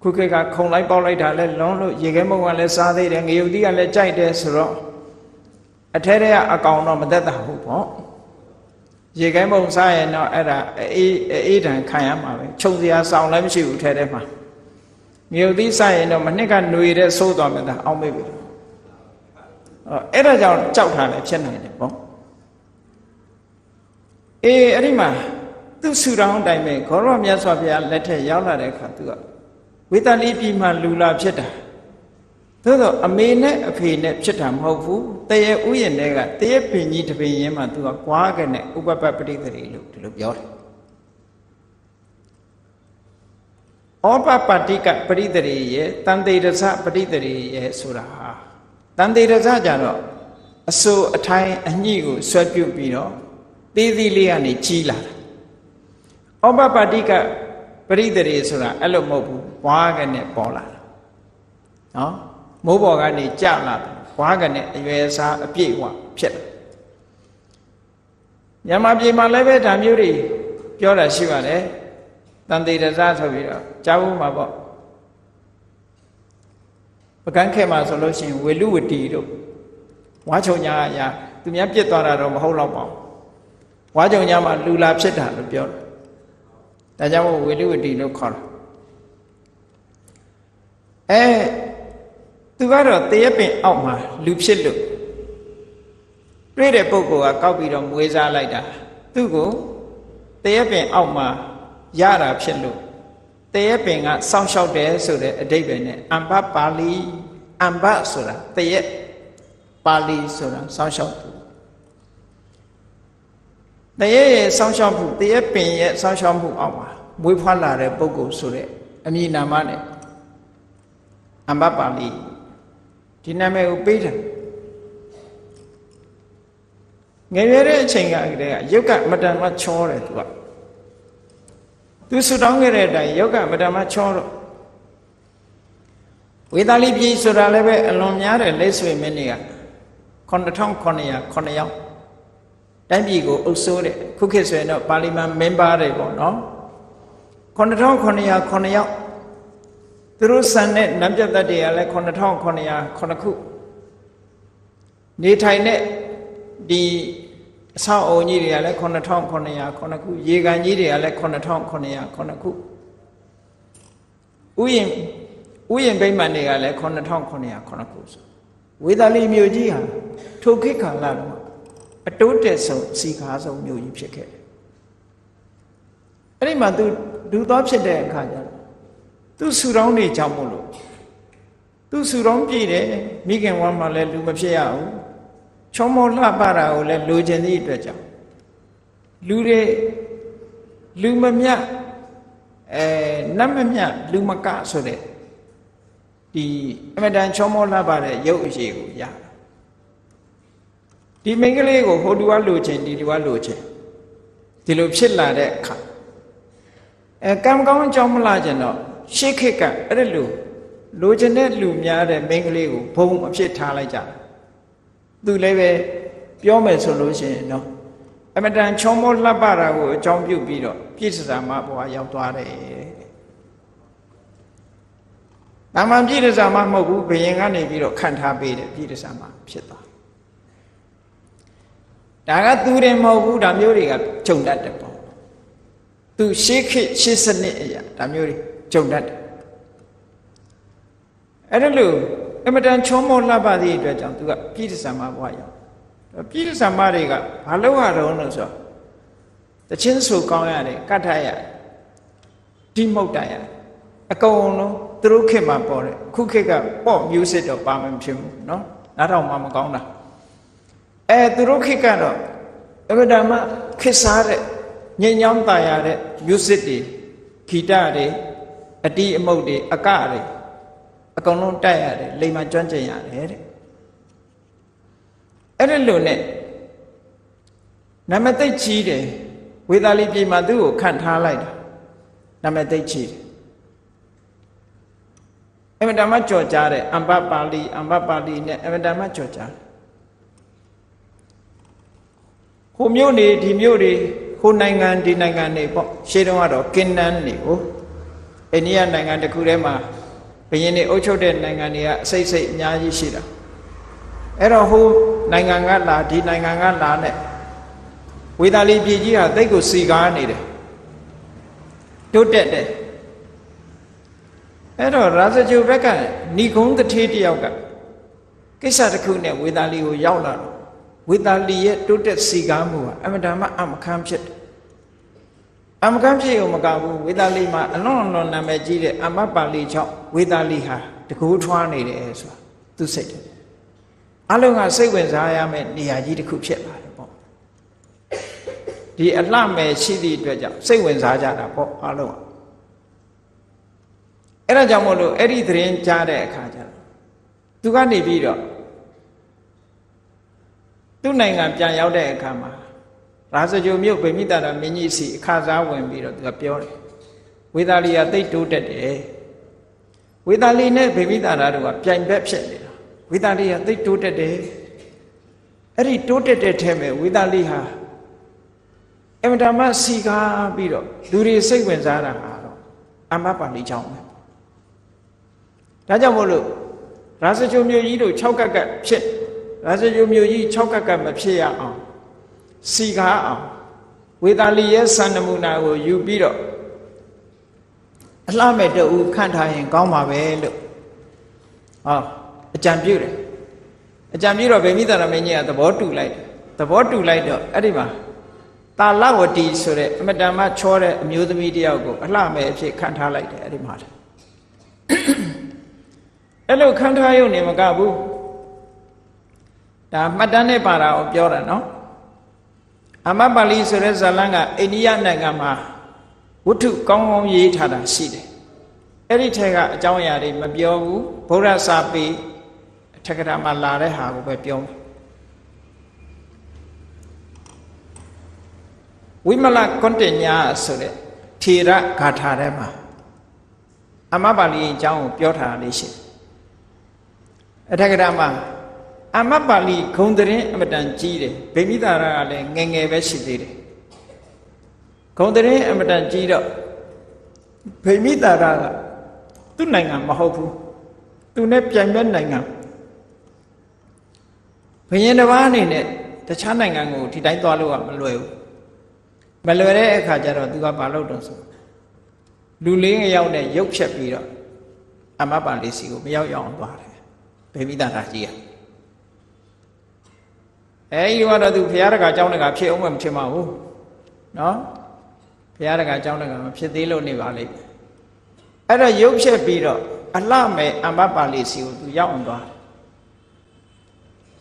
ခုခေတ်ကခုံလိုက်ပေါက်လိုက်တာလဲလုံးလို့ရေခဲမုံကလည်းစားသေးတယ်ငရုတ်သီးကလည်းကြိုက်တယ်ဆိုတော့အထဲထဲကအကောင်တော့မသက်တာဘူးပေါ့ရေခဲမုံစားရင်တော့အဲ့ဒါအေးအေးတန်ခံရမှာပဲခြုံစရာဆောင်လည်းမရှိဘူးထဲထဲမှာငရုတ်သီးစားရင်တော့မနှစ်ကຫນွေတဲ့ဆိုးသွားမှသာအောက်မေ့ပြီအဲ့ဒါကြောင့်ကြောက်တာလည်းဖြစ်နိုင်တယ်ပေါ့အေးအဲ့ဒီမှာ သူဆူတောင်းတိုင်းပဲခေါရမြတ်စွာဘုရားလက်ထက်ရောက်လာတဲ့အခါသူကဝေတလီပြည်မှာလူလာဖြစ်တာသို့တော့အမေနဲ့အဖေနဲ့ဖြစ်တာမဟုတ်ဘူးတရေဥယျာဉ်တွေကတရေပင်ကြီးတပင်ရင်းမှာသူကကွာခဲ့တဲ့ဥပပပဋိသတိလို့ဒီလိုပြောတယ်ဩပပတိကပရိသေရိရဲ့တန်တေရစပရိသေရိရဲ့ဆိုတာဟာတန်တေရစကြတော့အစိုးအထိုင်းအညှိကိုဆွဲပြုတ်ပြီးတော့သေးသေးလေးကနေကြီးလာတာ ဩပပတိကပရိသေရိဆိုတာအဲ့လိုမဟုတ်ဘူးဘွားကနဲ့ပေါ်လာတာနော်မိုးပေါ်ကနေကြလာတယ်ဘွားကနဲ့အရွယ်စားအပြည့်ဝဖြစ်တယ်မြန်မာပြည်မှာလည်းပဲဒါမျိုးတွေပြောတာရှိပါတယ်တန်တေရဇဆိုပြီးတော့ကြားဖို့မှာပေါ့ပကန်းခဲမှာဆိုလို့ရှိရင်ဝေလူဝတီတို့ဝါချုံညာအရာသူများပြစ်သွားတာတော့မဟုတ်တော့ပါဘူးဝါချုံညာမှာလူလာဖြစ်တာလို့ပြောတယ် ဒါကြောင့်မို့ဝေလူဝတီလို့ခေါ်တာအဲသူကတော့တရက်ပင်အောက်မှာလူဖြစ်လို့တွေ့တဲ့ပုဂ္ဂိုလ်ကကောက်ပြီးတော့မွေးစားလိုက်တာသူ့ကိုတရက်ပင်အောက်မှာရတာဖြစ်လို့တရက်ပင်ကစောင့်ရှောက်တယ်ဆိုတဲ့အဓိပ္ပာယ်နဲ့အမ္ဘပါဠိအမ္ဘဆိုတာတရက်ပါဠိဆိုတာစောင့်ရှောက်သူ တရက်ရဲ့စောင့်ရှောက်မှုတရက်ပင်ရဲ့စောင့်ရှောက်မှုအောက်မှာမွေးဖွားလာတဲ့ပုဂ္ဂိုလ်ဆိုတဲ့အမည်နာမနဲ့အမ္ဘပါဠိဒီနာမည်ကိုပေးတယ်ငယ်ရွယ်တဲ့အချိန်ကတည်းကယုတ်ကမတန်မချောတယ်သူကသူဆူတောင်းခဲ့တဲ့အတိုင်းယုတ်ကမတန်မချောတော့ဝေသာလိပြည်ဆိုတာလည်းပဲအလွန်များတဲ့လက်ဆွေမင်းတွေက9900 9ယောက် တိုင်းပြည်ကိုအုပ်စိုးတဲ့ခုခေတ်ဆိုရင်တော့ပါလီမန်မင်းပါတွေပေါ့နော်9900 9ယောက်သူတို့ဆန်တဲ့နံပြတ်သက်တွေကလည်း9900ခုနေထိုင်တဲ့ဒီအဆောက်အုံကြီးတွေကလည်း9900ခုရေကန်ကြီးတွေကလည်း9900ခုဥယျင်ဥယျင်ဗိမာန်တွေကလည်း9900ခုဆိုဝေသာလီမြို့ကြီးဟာထိုခေတ်ကာလတော့ အတိုးတက်ဆုံးစီကားဆုံးမြို့ကြီးဖြစ်ခဲ့တယ်အဲ့ဒီမှာသူဒူသွားဖြစ်တဲ့အခါကျတော့သူဆူတောင်းနေကြောင်းမို့လို့သူဆူတောင်းပြည့်တယ်မိခင်ဝမ်းမှာလည်းလူမဖြစ်ရဘူးချောမောလှပတာကိုလည်းလိုချင်သည့်အတွက်ကြောင့်လူတွေလူမမြအဲနတ်မမြလူမကဆိုတဲ့ဒီအမတန်ချောမောလှပတဲ့ရုပ်အရှိကိုရ ဒီမိန်းကလေးကိုဟိုတူကလိုချင်ဒီတူကလိုချင်ဒီလိုဖြစ်လာတဲ့အခါအဲကံကောင်းအကြောင်းမလားကျင်တော့ရှေးခေတ်ကအဲ့ဒါလိုလိုချင်တဲ့လူများတဲ့မိန်းကလေးကိုဘုံအဖြစ်ထားလိုက်ကြသူလည်းပဲပြောမယ်ဆိုလို့ရှိရင်တော့အမတန်ချောမောလှပတာကိုအကြောင်းပြုပြီးတော့ပြည့်စစာမဘဝရောက်သွားတယ်။တာမန်ပြည့်စစာမမဟုတ်ဘူးဘယင်ကနေပြီးတော့ခံထားပေးတယ်ပြည့်စစာမဖြစ်သွား။ ဒါကသူတွေမဟုတ်ဘူးဒါမျိုးတွေကဂျုံတတ်တယ်ပေါ့။သူရှေးခေတ်ရှေးစနစ်အရာဒါမျိုးတွေဂျုံတတ်တယ်အဲ့ဒါလို့အမတန်ချောမောလှပသည့်အတွက်ကြောင့်သူကပြည့်စံမဘွားရောက်ပြည့်စံမတွေကဘာလို့ရတော့လို့ဆိုတချင်းဆိုကောင်းရတယ်ကတ်ထရဒီမုတ်တရအကုန်လုံးသူတို့ခေတ်မှာပေါ်တယ်ခုခေတ်ကပေါ့ music တော့ပါမဖြစ်ဘူးเนาะနားထောင်မှမကောင်းတာ အဲသူတို့ခေတ်ကတော့အမတန်မှခေတ်စားတဲ့ငြိမ်ချောင်းตายရတဲ့ music တွေဂီတတွေအတီးအမုတ်တွေအကတွေအကုန်လုံးတိုက်ရတယ်လိမ္မာကျွမ်းကျင်ရတယ်တဲ့အဲ့ဒါလို့ ਨੇ နမသိကြီးတယ်ဝေသာလီပြည်မှာသူ့ကိုခန့်ထားလိုက်တာနမသိကြီးတယ် အမတမကြော်ကြားတဲ့အမ္ပပါဠိအမ္ပပါဠိနဲ့အမတမကြော်ကြား ဟိုမြို့နေဒီမြို့တွေဟိုနိုင်ငံဒီနိုင်ငံတွေပေါ့ရှေးတုန်းကတော့ကင်းနန်းနေဟိုအိန္ဒိယနိုင်ငံတစ်ခုထဲမှာဘယင်းတွေအုပ်ချုပ်တဲ့နိုင်ငံတွေကအစိတ်စိတ်အများကြီးရှိတာအဲ့တော့ဟိုနိုင်ငံကလာဒီနိုင်ငံကလာနဲ့ဝေသာလီပြည်ကြီးဟာတိတ်ကိုစီကားနေတယ်တိုးတက်တယ်အဲ့တော့ရာဇဂျုဘက်ကဏီကုံးတထေးတယောက်ကကိစ္စတစ်ခုနဲ့ဝေသာလီကိုရောက်လာတော့ ဝေသာလီရဲ့တိုးတက်စီကားမှုဟာအမတန်မှအမခမ်းဖြစ်တယ်အမခမ်းဖြစ်ရုံမကဘူးဝေသာလီမှာအလွန်အလွန်နာမည်ကြီးတဲ့အမပါဠိကြောင့်ဝေသာလီဟာတကူထွားနေတယ်ဆိုတာသူစိတ်တယ်အလုံးကစိတ်ဝင်စားရမယ့်နေရာကြီးတစ်ခုဖြစ်လာတယ်ပေါ့ဒီအလှမဲ့ရှိသည့်အတွက်ကြောင့်စိတ်ဝင်စားကြတာပေါ့အလုံးကအဲ့ဒါကြောင့်မို့လို့အဲ့ဒီသတင်းကြားတဲ့အခါကျတော့သူကနေပြီးတော့ သူ့နိုင်ငံပြန်ရောက်တဲ့အခါမှာရာဇဂိုမြို့ဗိမိတာရမင်းကြီးစီအခါစားဝင်ပြီးတော့သူကပြောတယ်ဝေသာလီကတိတ်တိုးတက်တယ်ဝေသာလီနဲ့ဗိမိတာရတို့ကပြိုင်ဘက်ဖြစ်နေတာဝေသာလီကတိတ်တိုးတက်တယ်အဲ့ဒီတိုးတက်တဲ့ထဲမှာဝေသာလီဟာအမတမစီကားပြီးတော့လူတွေစိတ်ဝင်စားတာဟာတော့အမပါဠိကြောင့်ပဲဒါကြောင့်မို့လို့ရာဇဂိုမြို့ကြီးတို့6ကက်ကက်ဖြစ် ရာဇဂိုမြို့ကြီး6ကက်ကက်မဖြစ်ရအောင်စီကားအောင်ဝေသာလီရဲ့စံနမူနာကိုယူပြီးတော့အလှမဲ့တူခန့်ထားရင်ကောင်းပါပဲလို့ဟောအကြံပြုတယ်အကြံပြုတော့ဗေမိတာရမင်းကြီးကသဘောတူလိုက်တယ်သဘောတူလိုက်တော့အဲ့ဒီမှာတာလဝတီဆိုတဲ့အမတန်မှချောတဲ့အမျိုးသမီးတယောက်ကိုအလှမဲ့အဖြစ်ခန့်ထားလိုက်တယ်အဲ့ဒီမှာအဲ့လိုခန့်ထားရုံနေမကဘူး ဒါမှတ်တမ်းနဲ့ပါတာကိုပြောတာနော်အမပါဠိဆိုတဲ့ဇာလန်းကအိန္ဒိယနိုင်ငံမှာဝတ္ထုကောင်းကောင်းရေးထားတာရှိတယ်အဲ့ဒီထဲကအကြောင်းအရာတွေမပြောဘူးဗုဒ္ဓစာပေအထက်ကရာမှာလာတဲ့ဟာကိုပဲပြောမယ်ဝိမလကွန်တညာဆိုတဲ့ထေရဂါထာထဲမှာအမပါဠိအကြောင်းကိုပြောထားတာလေးရှိတယ်အထက်ကရာမှာ အမပါဠိဂုံတရင်အမတန်ကြီးတယ်ဗိမိတာရကလည်းငငယ်ပဲရှိသေးတယ်ဂုံတရင်အမတန်ကြီးတော့ဗိမိတာရကသူ့နိုင်ငံမဟုတ်ဘူးသူနဲ့ပြိုင်ဘက်နိုင်ငံဘယင်တစ်ပါးအနေနဲ့တခြားနိုင်ငံကိုဒီတိုင်းသွားလို့ကမလွယ်ဘူးမလွယ်တဲ့အခါကျတော့သူကဘာလုပ်တော့ဆိုလူလေးငယောက်နဲ့ရုပ်ဖြတ်ပြီးတော့အမပါဠိစီကိုမရောက်ရောက်အောင်သွားတယ်ဗိမိတာရကြီးက အဲဒီတော့သူဘုရားတကာကြောင်းတကာဖြစ်အောင်မဖြစ်မှာဘူးနော်ဘုရားတကာကြောင်းတကာမဖြစ်သေးလို့နေပါလိမ့်အဲ့တော့ရုပ်ဖြစ်ပြီးတော့အလှမဲ့အမ္ပပါဠိစီကိုသူရောက်အောင်သွား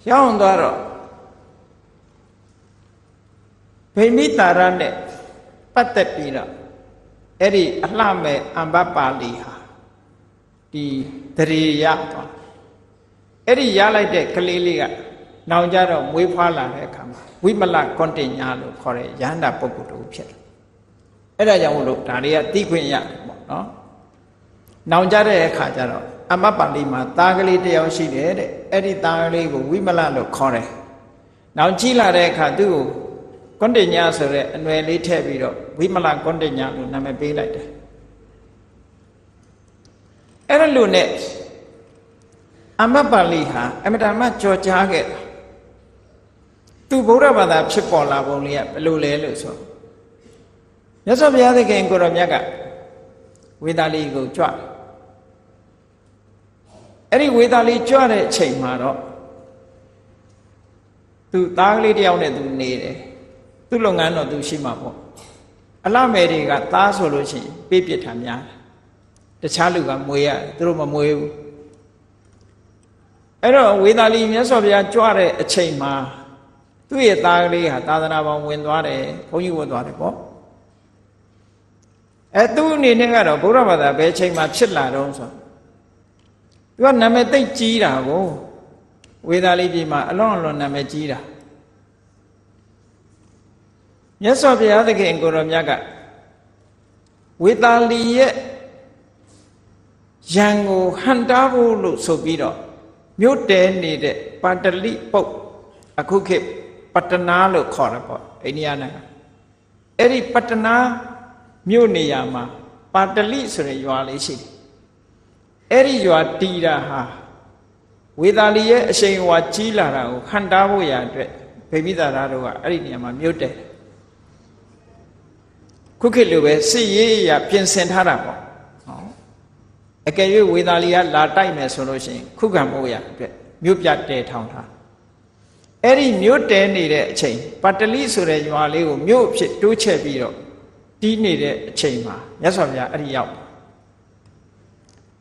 ရောက်အောင်သွားတော့ဗိမိတာရနဲ့ပတ်သက်ပြီးတော့အဲ့ဒီအလှမဲ့အမ္ပပါဠိဟာဒီတရေရသွားအဲ့ဒီရလိုက်တဲ့ကလေးလေးက နောင်ကြတော့မွေးဖွားလာတဲ့အခါမှာဝိမလကွန်တင်ညာလို့ခေါ်တဲ့ရဟန္တာပုဂ္ဂိုလ်တို့ဖြစ်တယ်အဲ့ဒါကြောင့်မလို့ဒါတွေကသိခွင့်ရတယ်ပေါ့နော်နောင်ကြတဲ့အခါကျတော့အမတ်ပါဠိမှာသားကလေးတယောက်ရှိတယ်တဲ့အဲ့ဒီသားကလေးကိုဝိမလလို့ခေါ်တယ်နောင်ကြီးလာတဲ့အခါသူ့ကိုကွန်တင်ညာဆိုတဲ့အနွယ်လေးထည့်ပြီးတော့ဝိမလကွန်တင်ညာလို့နာမည်ပေးလိုက်တယ်အဲ့ဒါလို့နဲ့အမတ်ပါဠိဟာအမတန်မှကြော်ကြားခဲ့တာ သူဗုဒ္ဓဘာသာဖြစ်ပေါ်လာပုံလေးကဘယ်လိုလဲလို့ဆိုမြတ်စွာဘုရားသခင်ကိုရောမြတ်ကဝေသာလီကိုကြွအဲ့ဒီဝေသာလီကြွတဲ့အချိန်မှာတော့သူသားကလေးတယောက်နဲ့သူနေတယ်သူ့လုပ်ငန်းတော့သူရှိမှာပေါ့အလှမယ်တွေကသားဆိုလို့ရှိရင်ပေးပြစ်ထားများတခြားလူကမွေရတယ်သူတို့မမွေဘူးအဲ့တော့ဝေသာလီမြတ်စွာဘုရားကြွတဲ့အချိန်မှာ သူ့ရဲ့သားကလေးဟာသာသနာပေါင်းဝင်သွားတယ်ဘုန်းကြီးဝင်သွားတယ်ပေါ့အဲသူ့အနေနဲ့ကတော့ဘုရားဘာသာဘယ်ချိန်မှဖြစ်လာတော့ဆိုသူကနာမည်သိကြီးတာကိုဝေသာလိပြည်မှာအလွန်အလွန်နာမည်ကြီးတာမြတ်စွာဘုရားသခင်ကိုရောမြတ်ကဝေသာလိရဲ့ရန်ကိုဟန်တားဖို့လို့ဆိုပြီးတော့မြို့တဲနေတဲ့ပါတလိပုတ်အခုခေတ် ပတနာလို့ခေါ်တယ်ပေါ့အိန္ဒိယနိုင်ငံအဲ့ဒီပတနာမြို့နေရာမှာပါတလိဆိုတဲ့ရွာလေးရှိတယ်အဲ့ဒီရွာတီးတာဟာဝေသာလီရဲ့အရှိန်ဝါကြီးလာတာကိုဟန်တားဖို့ရအတွက်ဗိမိသာရတို့ကအဲ့ဒီနေရာမှာမြို့တဲခုခေတ်လိုပဲစစ်ရေးအရာပြင်ဆင်ထားတာပေါ့အကယ်၍ဝေသာလီကလာတိုက်မယ်ဆိုလို့ရှိရင်ခုခံဖို့ရအတွက်မြို့ပြတဲထောင်ထား အဲ့ဒီမြို့တဲနေတဲ့အချိန်ပတ္တလိဆိုတဲ့ရွာလေးကိုမြို့အဖြစ်တိုးချဲ့ပြီးတော့တီးနေတဲ့အချိန်မှာမြတ်စွာဘုရားအဲ့ဒီရောက်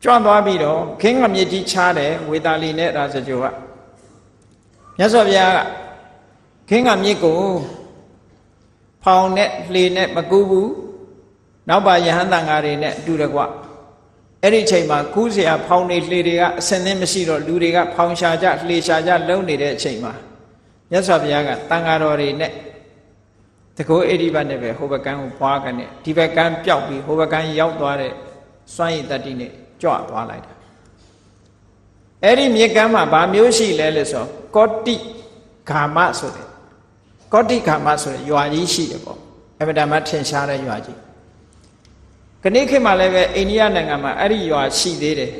ကြွသွားပြီးတော့ခင်းကမြေကြီးချားတယ်ဝေသာလီနဲ့ရာဇဂိုကမြတ်စွာဘုရားကခင်းကမြေကိုဖောင်နဲ့လှေနဲ့မကူးဘူးနောက်ပါယဟန်တန်ဃာတွေနဲ့အတူတကွအဲ့ဒီချိန်မှာကူးเสียဖောင်နေလှေတွေကအစင်းသင်းမရှိတော့လူတွေကဖောင်ရှာကြလှေရှာကြလုံနေတဲ့အချိန်မှာ မြတ်စွာဘုရားကတန်ဃာတော်တွေနဲ့တကောအေဒီဘတ်နဲ့ပဲဟိုဘကန်းကိုပွားကနေဒီဘကန်းပျောက်ပြီးဟိုဘကန်းရောက်သွားတဲ့စွန့်ရည်တတ္တိနဲ့ကြွသွားလိုက်တာအဲ့ဒီမြေကမ်းမှာဗာမျိုးရှိလဲလို့ဆိုကောတိဂါမဆိုတဲ့ကောတိဂါမဆိုတဲ့ရွာကြီးရှိတယ်ပေါ့အမတမထင်ရှားတဲ့ရွာကြီးခဏခေတ်မှာလည်းပဲအိန္ဒိယနိုင်ငံမှာအဲ့ဒီရွာရှိသေးတယ်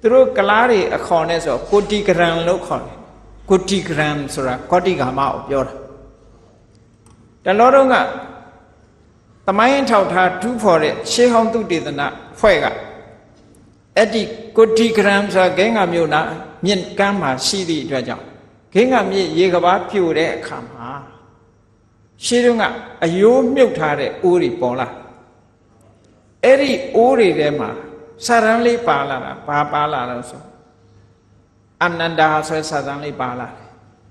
သူတို့ကလားတွေအခေါ်နဲ့ဆိုကိုတီဂရမ်လို့ခေါ်တယ် ကိုတီဂရမ်ဆိုတာကောတိဂါမကိုပြောတာတလောတော့ကသမိုင်းထောက်ထားဒူးဖော်တဲ့ရှေးဟောင်းသူတေသနာဖွဲ့ကအဲ့ဒီကိုတီဂရမ်ဆိုတာဂိန်းကမြို့နာမြင့်ကမ်းမှာရှိသည့်အတွက်ကြောင့်ဂိန်းကမြင့်ရေကဘာပြိုတဲ့အခါမှာရှေးတုန်းကအယိုးမြုပ်ထားတဲ့အိုးတွေပေါ်လာအဲ့ဒီအိုးတွေထဲမှာစာရန်လေးပါလာတာဘာပါလာတော့ဆို အနန္ဒာဆိုတဲ့စာရန်လေးပါလာတယ်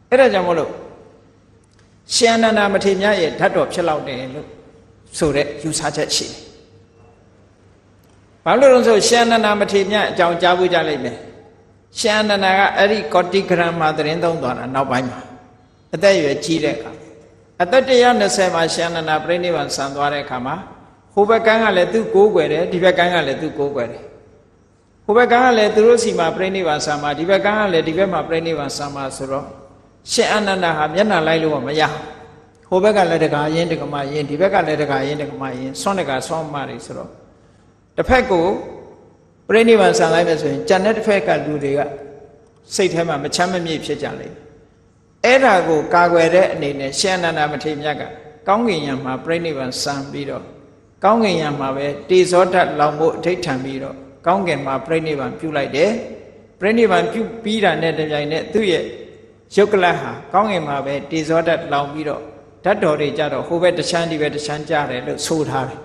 အဲ့ဒါကြောင့်မလို့ရှင်အနန္ဒာမထေရရဲ့ဓာတ်တော်ဖြစ်လောက်တယ်လို့ဆိုတဲ့ယူဆချက်ရှိတယ်ဘာလို့လဲဆိုရှင်အနန္ဒာမထေရအကြောင်းကြားဖို့ကြလိမ့်မယ်ရှင်အနန္ဒာကအဲ့ဒီကောတိဂရမ်မှာသတင်းသုံးသွားတာနောက်ပိုင်းမှာအသက်အရွယ်ကြီးတဲ့အခါအသက်120မှာရှင်အနန္ဒာပြိဋိဘံဆံသွားတဲ့အခါမှာဟိုဘက်ကန်းကလည်းသူ့ကိုးကွယ်တယ်ဒီဘက်ကန်းကလည်းသူ့ကိုးကွယ်တယ် ဟိုဘက်ကန်းကလည်းသူတို့စီမှာပြိဋိဘံဆံမှာဒီဘက်ကန်းကလည်းဒီဘက်မှာပြိဋိဘံဆံမှာဆိုတော့ရှင်အနန္ဒာဟာမျက်နှာလိုက်လို့မရဟိုဘက်ကလည်းတကာရင်တကမရင်ဒီဘက်ကလည်းတကာရင်တကမရင်ဆွမ်းတကာဆွမ်းမတွေဆိုတော့တစ်ဖက်ကိုပြိဋိဘံဆံလိုက်မယ်ဆိုရင်ကြံတဲ့တစ်ဖက်ကလူတွေကစိတ်ထဲမှာမချမ်းမမြေ့ဖြစ်ကြလိမ့်အဲ့ဒါကိုကာကွယ်တဲ့အနေနဲ့ရှင်အနန္ဒာမထေရမြတ်ကကောင်းကင်ယံမှာပြိဋိဘံဆံပြီးတော့ကောင်းကင်ယံမှာပဲတေဇောဓာတ်လောင်ဖို့အထိတ်ထံပြီးတော့ ကောင်းကင်မှာပြိဋိဘံပြုလိုက်တယ်ပြိဋိဘံပြုပြီးတာနဲ့တပြိုင်နက်သူ့ရဲ့ယုတ်ကလဟာကောင်းကင်မှာပဲတေဇောဓာတ်လောင်ပြီးတော့ဓာတ်တော်တွေကြတော့ဟိုဘက်တချမ်းဒီဘက်တချမ်းကြတယ်လို့ဆိုထားတယ်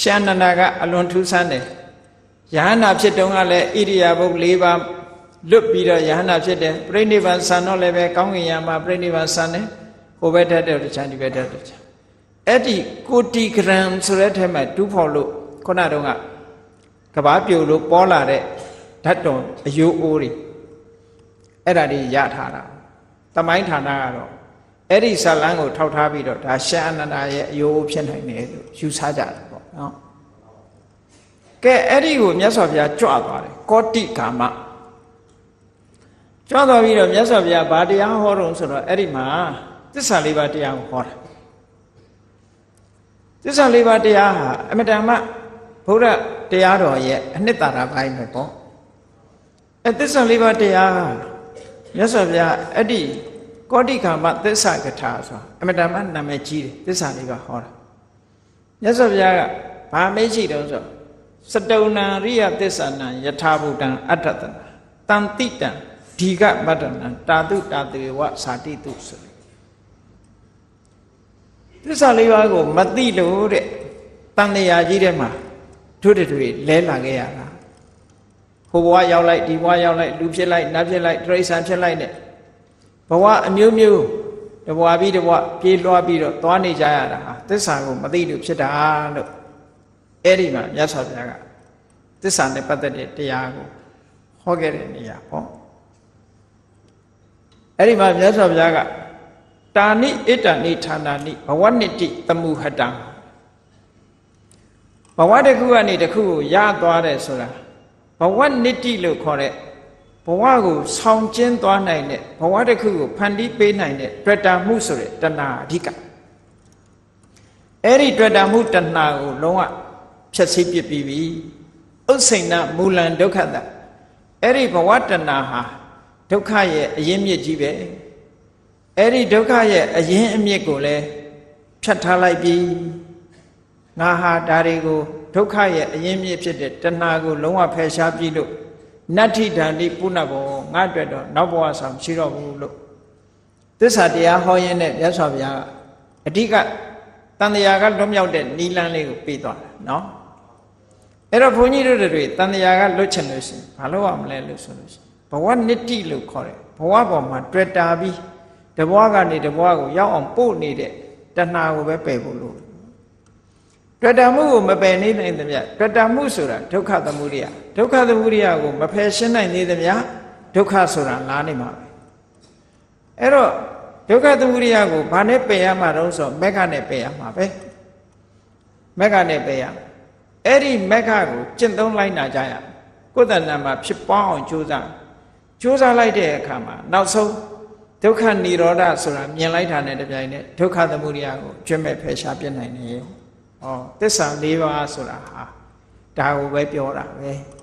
ရှန္ဒနာကအလွန်ထူးဆန်းတယ်ယဟန္တာဖြစ်တုန်းကလည်းဣရိယာပုတ်၄ပါးလွတ်ပြီးတော့ယဟန္တာဖြစ်တယ်ပြိဋိဘံဆံတော့လည်းပဲကောင်းကင်ယံမှာပြိဋိဘံဆံတယ်ဟိုဘက်ဓာတ်တော်တချမ်းဒီဘက်ဓာတ်တော်တချမ်းအဲ့ဒီကိုတီဂရမ်ဆိုတဲ့ထဲမှာတူးဖော်လို့ခုနတုန်းက ကဘာပြိုလို့ပေါ်လာတဲ့ဓာတ်တော်အယိုးအိုးတွေအဲ့ဒါတွေရထားတာတမိုင်းဌာနကတော့အဲ့ဒီဇလန်းကိုထောက်ထားပြီးတော့ဒါရှာအနန္ဒာရဲ့အယိုးဖြစ်နိုင်တယ်လို့ယူဆကြတယ်ပေါ့နော်ကဲအဲ့ဒီကိုမြတ်စွာဘုရားကြွသွားတယ်ကောတိကာမကြွသွားပြီးတော့မြတ်စွာဘုရားဗာတရားဟောတော့ဆိုတော့အဲ့ဒီမှာသစ္စာလေးပါးတရားကိုဟောတာသစ္စာလေးပါးတရားဟာအမတန်မှဘုရား တရားတော်ရဲ့အနှစ်သာရပိုင်းပဲပေါ့အဲသစ္စာလေးပါးတရားဟာမြတ်စွာဘုရားအဲ့ဒီကောတိကာမသစ္စာကထာဆိုတာအမတန်မှနာမည်ကြီးတယ်သစ္စာလေးပါးဟောတာမြတ်စွာဘုရားကဘာမေးရှိတုံးဆိုစတုဏံရိယသစ္စာနံယထာဘုဒ္ဓံအတ္တတနာတန်တိတံဒီကမတ္တနံတာတုတာတေဝဇာတိတုဆိုသစ္စာလေးပါးကိုမသိလို့တဲ့တန်လျာကြီးထဲမှာ တို့တွေလဲလာခဲ့ရတာဟိုဘဝရောက်လိုက်ဒီဘဝရောက်လိုက်လူဖြစ်လိုက်နတ်ဖြစ်လိုက်တိရစ္ဆာန်ဖြစ်လိုက်နဲ့ဘဝအမျိုးမျိုးတဘဝပြီးတဘဝပြေးလွှားပြီးတော့သွားနေကြရတာဟာသစ္စာကိုမသိလို့ဖြစ်တာလို့အဲ့ဒီမှာမြတ်စွာဘုရားကသစ္စာနဲ့ပတ်သက်တဲ့တရားကိုဟောခဲ့တဲ့နေရာပေါ့အဲ့ဒီမှာမြတ်စွာဘုရားကတာနိဣတ္တနိဌာနာနိဘဝနိတိတမှုဟတံ ဘဝတစ်ခုကနေတစ်ခုကိုရသွားတယ်ဆိုတာဘဝနိတ္တိလို့ခေါ်တဲ့ဘဝကိုဆောင်ကျင်းသွားနိုင်တဲ့ဘဝတစ်ခုကိုဖန်တီးပေးနိုင်တဲ့တွေ့တာမှုဆိုတဲ့တဏှာအဓိကအဲ့ဒီတွေ့တာမှုတဏှာကိုလုံးဝဖြည့်ဆည်းပစ်ပြီးပြီဥစ္စိဏမူလံဒုက္ခတအဲ့ဒီဘဝတဏှာဟာဒုက္ခရဲ့အရင်းမြစ်ကြီးပဲအဲ့ဒီဒုက္ခရဲ့အရင်းအမြစ်ကိုလည်းဖြတ်ထားလိုက်ပြီ ငါဟာဒါတွေကိုဒုက္ခရဲ့အရင်းမြစ်ဖြစ်တဲ့တဏှာကိုလုံးဝဖယ်ရှားပြီးလို့နတ္ထိဒန္တိပုဏ္ဏဘောငါအတွက်တော့နောက်ဘဝဆောင်ရှိတော့ဘူးလို့သစ္စာတရားဟောရင်းနဲ့မြတ်စွာဘုရားကအဓိကတန်တရားကလွတ်မြောက်တဲ့နီလန်းလေးကိုပေးသွားတာနော်အဲ့တော့ဘုန်းကြီးတို့တွေတန်တရားကလွတ်ချင်လို့ရှိရင်ဘာလို့ရမလဲလို့ဆိုလို့ရှိရင်ဘဝနိတ္တိလို့ခေါ်တယ်ဘဝပေါ်မှာတွေ့တာပြီးတဘဝကနေတဘဝကိုရောက်အောင်ပို့နေတဲ့တဏှာကိုပဲပယ်ဖို့လို့ တွေ့တာမှုကိုမပယ်နေနိုင်သမျှတွေ့တာမှုဆိုတာဒုက္ခသမုဒယဒုက္ခသမုဒယကိုမဖယ်ရှင်းနိုင်သေးသမျှဒုက္ခဆိုတာလာနေမှာပဲအဲ့တော့ဒုက္ခသမုဒယကိုဘာနဲ့ပယ်ရမှာတုံးဆိုမက္ခနဲ့ပယ်ရမှာပဲမက္ခနဲ့ပယ်ရအဲ့ဒီမက္ခကိုကျင့်သုံးလိုက်နာကြရကိုယ်တဏ္ဍာမှာဖြစ်ပွားအောင်ကြိုးစားကြိုးစားလိုက်တဲ့အခါမှာနောက်ဆုံးဒုက္ခនិရောဓဆိုတာမြင်လိုက်တာနဲ့တပြိုင်နက်ဒုက္ခသမုဒယကိုကျွတ်မဲ့ဖယ်ရှားပြနိုင်တယ်။ ဩသစ္စာ၄ပါးဆိုတာဟာဒါကိုပဲပြောတာပဲ။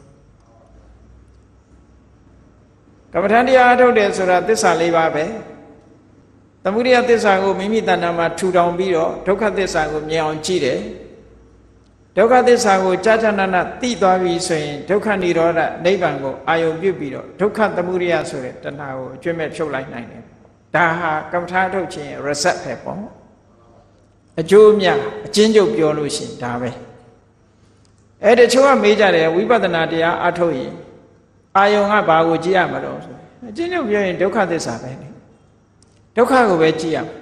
ကမ္မထံတရားအထုတ်တယ်ဆိုတာသစ္စာ၄ပါးပဲ။သမုဒယသစ္စာကိုမိမိတဏ္ဍာမှာထူထောင်ပြီးတော့ဒုက္ခသစ္စာကိုမြင်အောင်ကြည့်တယ်။ဒုက္ခသစ္စာကိုကြာကြာနာနာသိသွားပြီဆိုရင်ဒုက္ခនិရောဓနိဗ္ဗာန်ကိုအာယုံပြုတ်ပြီးတော့ဒုက္ခသမုဒယဆိုတဲ့တဏှာကိုအကျွတ်မဲ့ဖြုတ်လိုက်နိုင်တယ်။ဒါဟာကမ္မထာထုတ်ခြင်း reset ပဲပေါ့။ အကျိုးအမြတ်အချင်းချုပ်ပြောလို့ရှိရင်ဒါပဲအဲတချို့ကမေးကြတယ်ဝိပဿနာတရားအထုတ်ရင်အာယုံကဘာကိုကြည့်ရမလို့ဆိုအချင်းချုပ်ပြောရင်ဒုက္ခသစ္စာပဲလေဒုက္ခကိုပဲကြည့်ရမှာ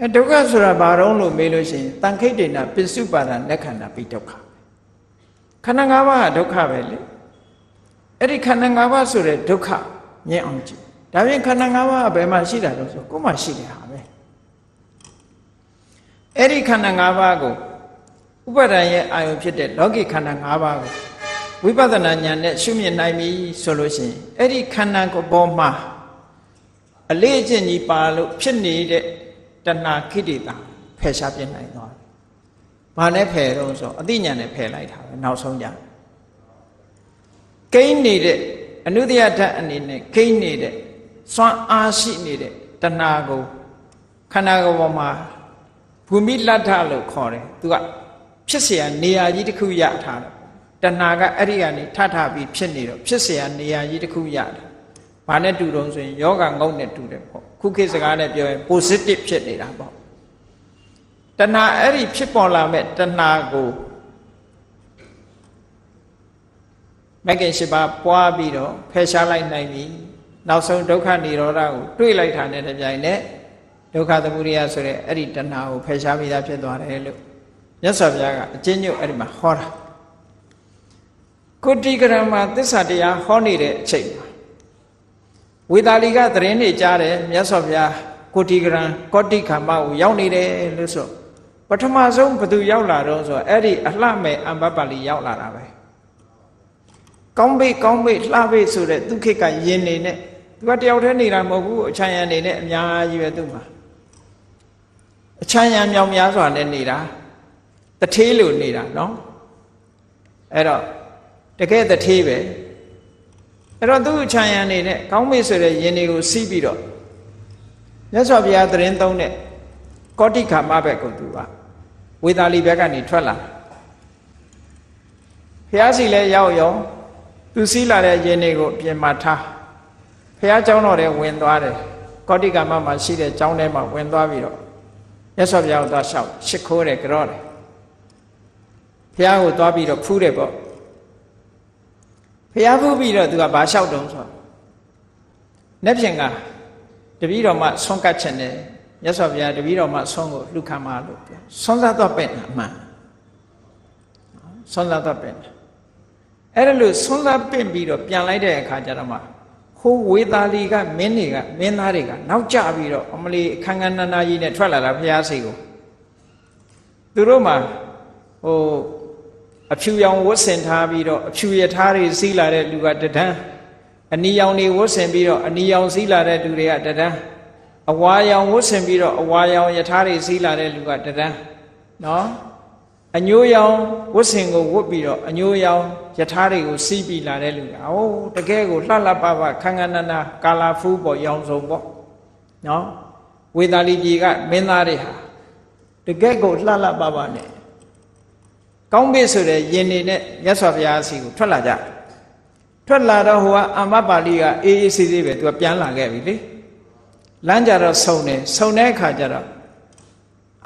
အဲဒုက္ခဆိုတာဘာတော့လို့မေးလို့ရှိရင်တန်ခိတ်တေနာပစ္စုပါဒလက်ခန္ဓာပိဒုက္ခခန္ဓာ၅ပါးကဒုက္ခပဲလေအဲ့ဒီခန္ဓာ၅ပါးဆိုတဲ့ဒုက္ခမြင်အောင်ကြည့်ဒါပြင်ခန္ဓာ၅ပါးကဘယ်မှာရှိတာလို့ဆိုကိုယ်မှရှိတယ်ဟာပဲ အဲ့ဒီခန္ဓာ၅ပါးကိုဥပါဒံရဲ့အာယုဖြစ်တဲ့လောကီခန္ဓာ၅ပါးကိုဝိပဿနာဉာဏ်နဲ့ရှုမြင်နိုင်ပြီဆိုလို့ရှိရင်အဲ့ဒီခန္ဓာကိုပေါ်မှာအလေးအကျင့်ကြီးပါလို့ဖြစ်နေတဲ့တဏှာခိတိတာဖယ်ရှားပြနိုင်သွားတယ်။ဘာနဲ့ဖယ်တော့ဆိုအသိဉာဏ်နဲ့ဖယ်လိုက်တာပဲနောက်ဆုံးကြ။ကိန်းနေတဲ့အနုတ္တယဓာတ်အနေနဲ့ကိန်းနေတဲ့စွမ်းအားရှိနေတဲ့တဏှာကိုခန္ဓာကိုယ်ပေါ်မှာ ဘူမိလတ္ထလို့ခေါ်တယ်သူကဖြစ်เสียနေရာကြီးတစ်ခုရထားတယ်တဏှာကအဲ့ဒီကနေထထပြီးဖြစ်နေတော့ဖြစ်เสียနေရာကြီးတစ်ခုရတယ်ဘာနဲ့တူတုံးဆိုရင်ယောဂငုံနဲ့တူတယ်ပေါ့ခုခေတ်စကားနဲ့ပြောရင် positive ဖြစ်နေတာပေါ့တဏှာအဲ့ဒီဖြစ်ပေါ်လာမဲ့တဏှာကိုမဂ္ဂင်၈ပါးပွားပြီးတော့ဖယ်ရှားလိုက်နိုင်ပြီနောက်ဆုံးဒုက္ခនិရောဓကိုတွေးလိုက်တာနဲ့တပြိုင်နက် ဒုက္ခသမုဒယဆိုတဲ့အဲ့ဒီတဏှာကိုဖယ်ရှားပြီးသားဖြစ်သွားတယ်လို့မြတ်စွာဘုရားကအကျဉ်းချုပ်အဲ့ဒီမှာဟောတာကုတိကရမသစ္စာတရားဟောနေတဲ့အချိန်မှာဝေသာလီကသတင်းတွေကြားတယ်မြတ်စွာဘုရားကုတိကရံကောတိခမ္မကိုရောက်နေတယ်လို့ဆိုပထမဆုံးဘသူရောက်လာတော့ဆိုအဲ့ဒီအလှမဲ့အမ္ပပလီရောက်လာတာပဲကောင်းပိတ်ကောင်းပိတ်လှပိတ်ဆိုတဲ့သူခိကယင်နေနဲ့သူကတယောက်တည်းနေတာမဟုတ်ဘူးအချမ်းရံနေနဲ့အများကြီးပဲသူ့မှာ အချမ်းရံမြောင်များစွာနဲ့နေတာတထေးလိုနေတာနော်အဲ့တော့တကယ်တထေးပဲအဲ့တော့သူ့အချမ်းရံနေနဲ့ကောင်းမေ့ဆိုတဲ့ယင်တွေကိုစီးပြီးတော့မြတ်စွာဘုရားသတင်းသုံးတဲ့ကောတိခါမဘက်ကိုသူကဝေသာလီဘက်ကနေထွက်လာဘုရားစီလဲရောက်ရောသူစီးလာတဲ့ယင်တွေကိုပြင်မှာထားဘုရားကျောင်းတော်ထဲဝင်သွားတယ်ကောတိကာမမှာရှိတဲ့ကျောင်းထဲမှာဝင်သွားပြီးတော့ မြတ်စွာဘုရားကိုသွားလျှောက်ရှ िख ိုးတယ်ကြောတယ်ဘုရားကိုသွားပြီးတော့ဖူးတယ်ပေါ့ဘုရားဖူးပြီးတော့သူကဘာလျှောက်တုံးဆိုလက်ဖြင့်ကတပည့်တော်မှဆွန့်ကတ်ချင်တယ်မြတ်စွာဘုရားတပည့်တော်မှဆွန့်ကိုလှူခံပါလို့ပြောဆွန့်စားတော့ပဲ့အမှန်ဆွန့်စားတော့ပဲ့အဲ့ဒါလို့ဆွန့်စားပင့်ပြီးတော့ပြန်လိုက်တဲ့အခါကျတော့မှ ဟိုဝေသာလီကမင်းတွေကမင်းသားတွေကနောက်ကျပြီးတော့အမလီခန်းခန်းနာနာကြီးနဲ့ထွက်လာတာဘုရားစိတ်ကိုသူတို့မှာဟိုအဖြူရောင်ဝတ်ဆင်ထားပြီးတော့အဖြူရထားတွေစီးလာတဲ့လူကတဒန်းအနီရောင်တွေဝတ်ဆင်ပြီးတော့အနီရောင်စီးလာတဲ့လူတွေကတဒန်းအဝါရောင်ဝတ်ဆင်ပြီးတော့အဝါရောင်ရထားတွေစီးလာတဲ့လူကတဒန်းနော်အညိုးရောင်ဝတ်ဆင်ကိုဝတ်ပြီးတော့အညိုးရောင် ယထာတွေကိုစီးပြီးလာတဲ့လူကဟိုးတကယ်ကိုလှလှပပခန်းခန်းနာနာကာလာဖူးပေါ်ရောင်စုံပေါ့နော်ဝေသာလီပြည်ကမင်းသားတွေဟာတကယ်ကိုလှလှပပနဲ့ကောင်းပြီဆိုတဲ့ယင်နေနဲ့မြတ်စွာဘုရားစီကိုထွက်လာကြထွက်လာတော့ဟိုကအမပါဠိကအေးအေးဆေးဆေးပဲသူကပြန်လာခဲ့ပြီလေလမ်းကြတော့ဆုံတယ်ဆုံတဲ့အခါကျတော့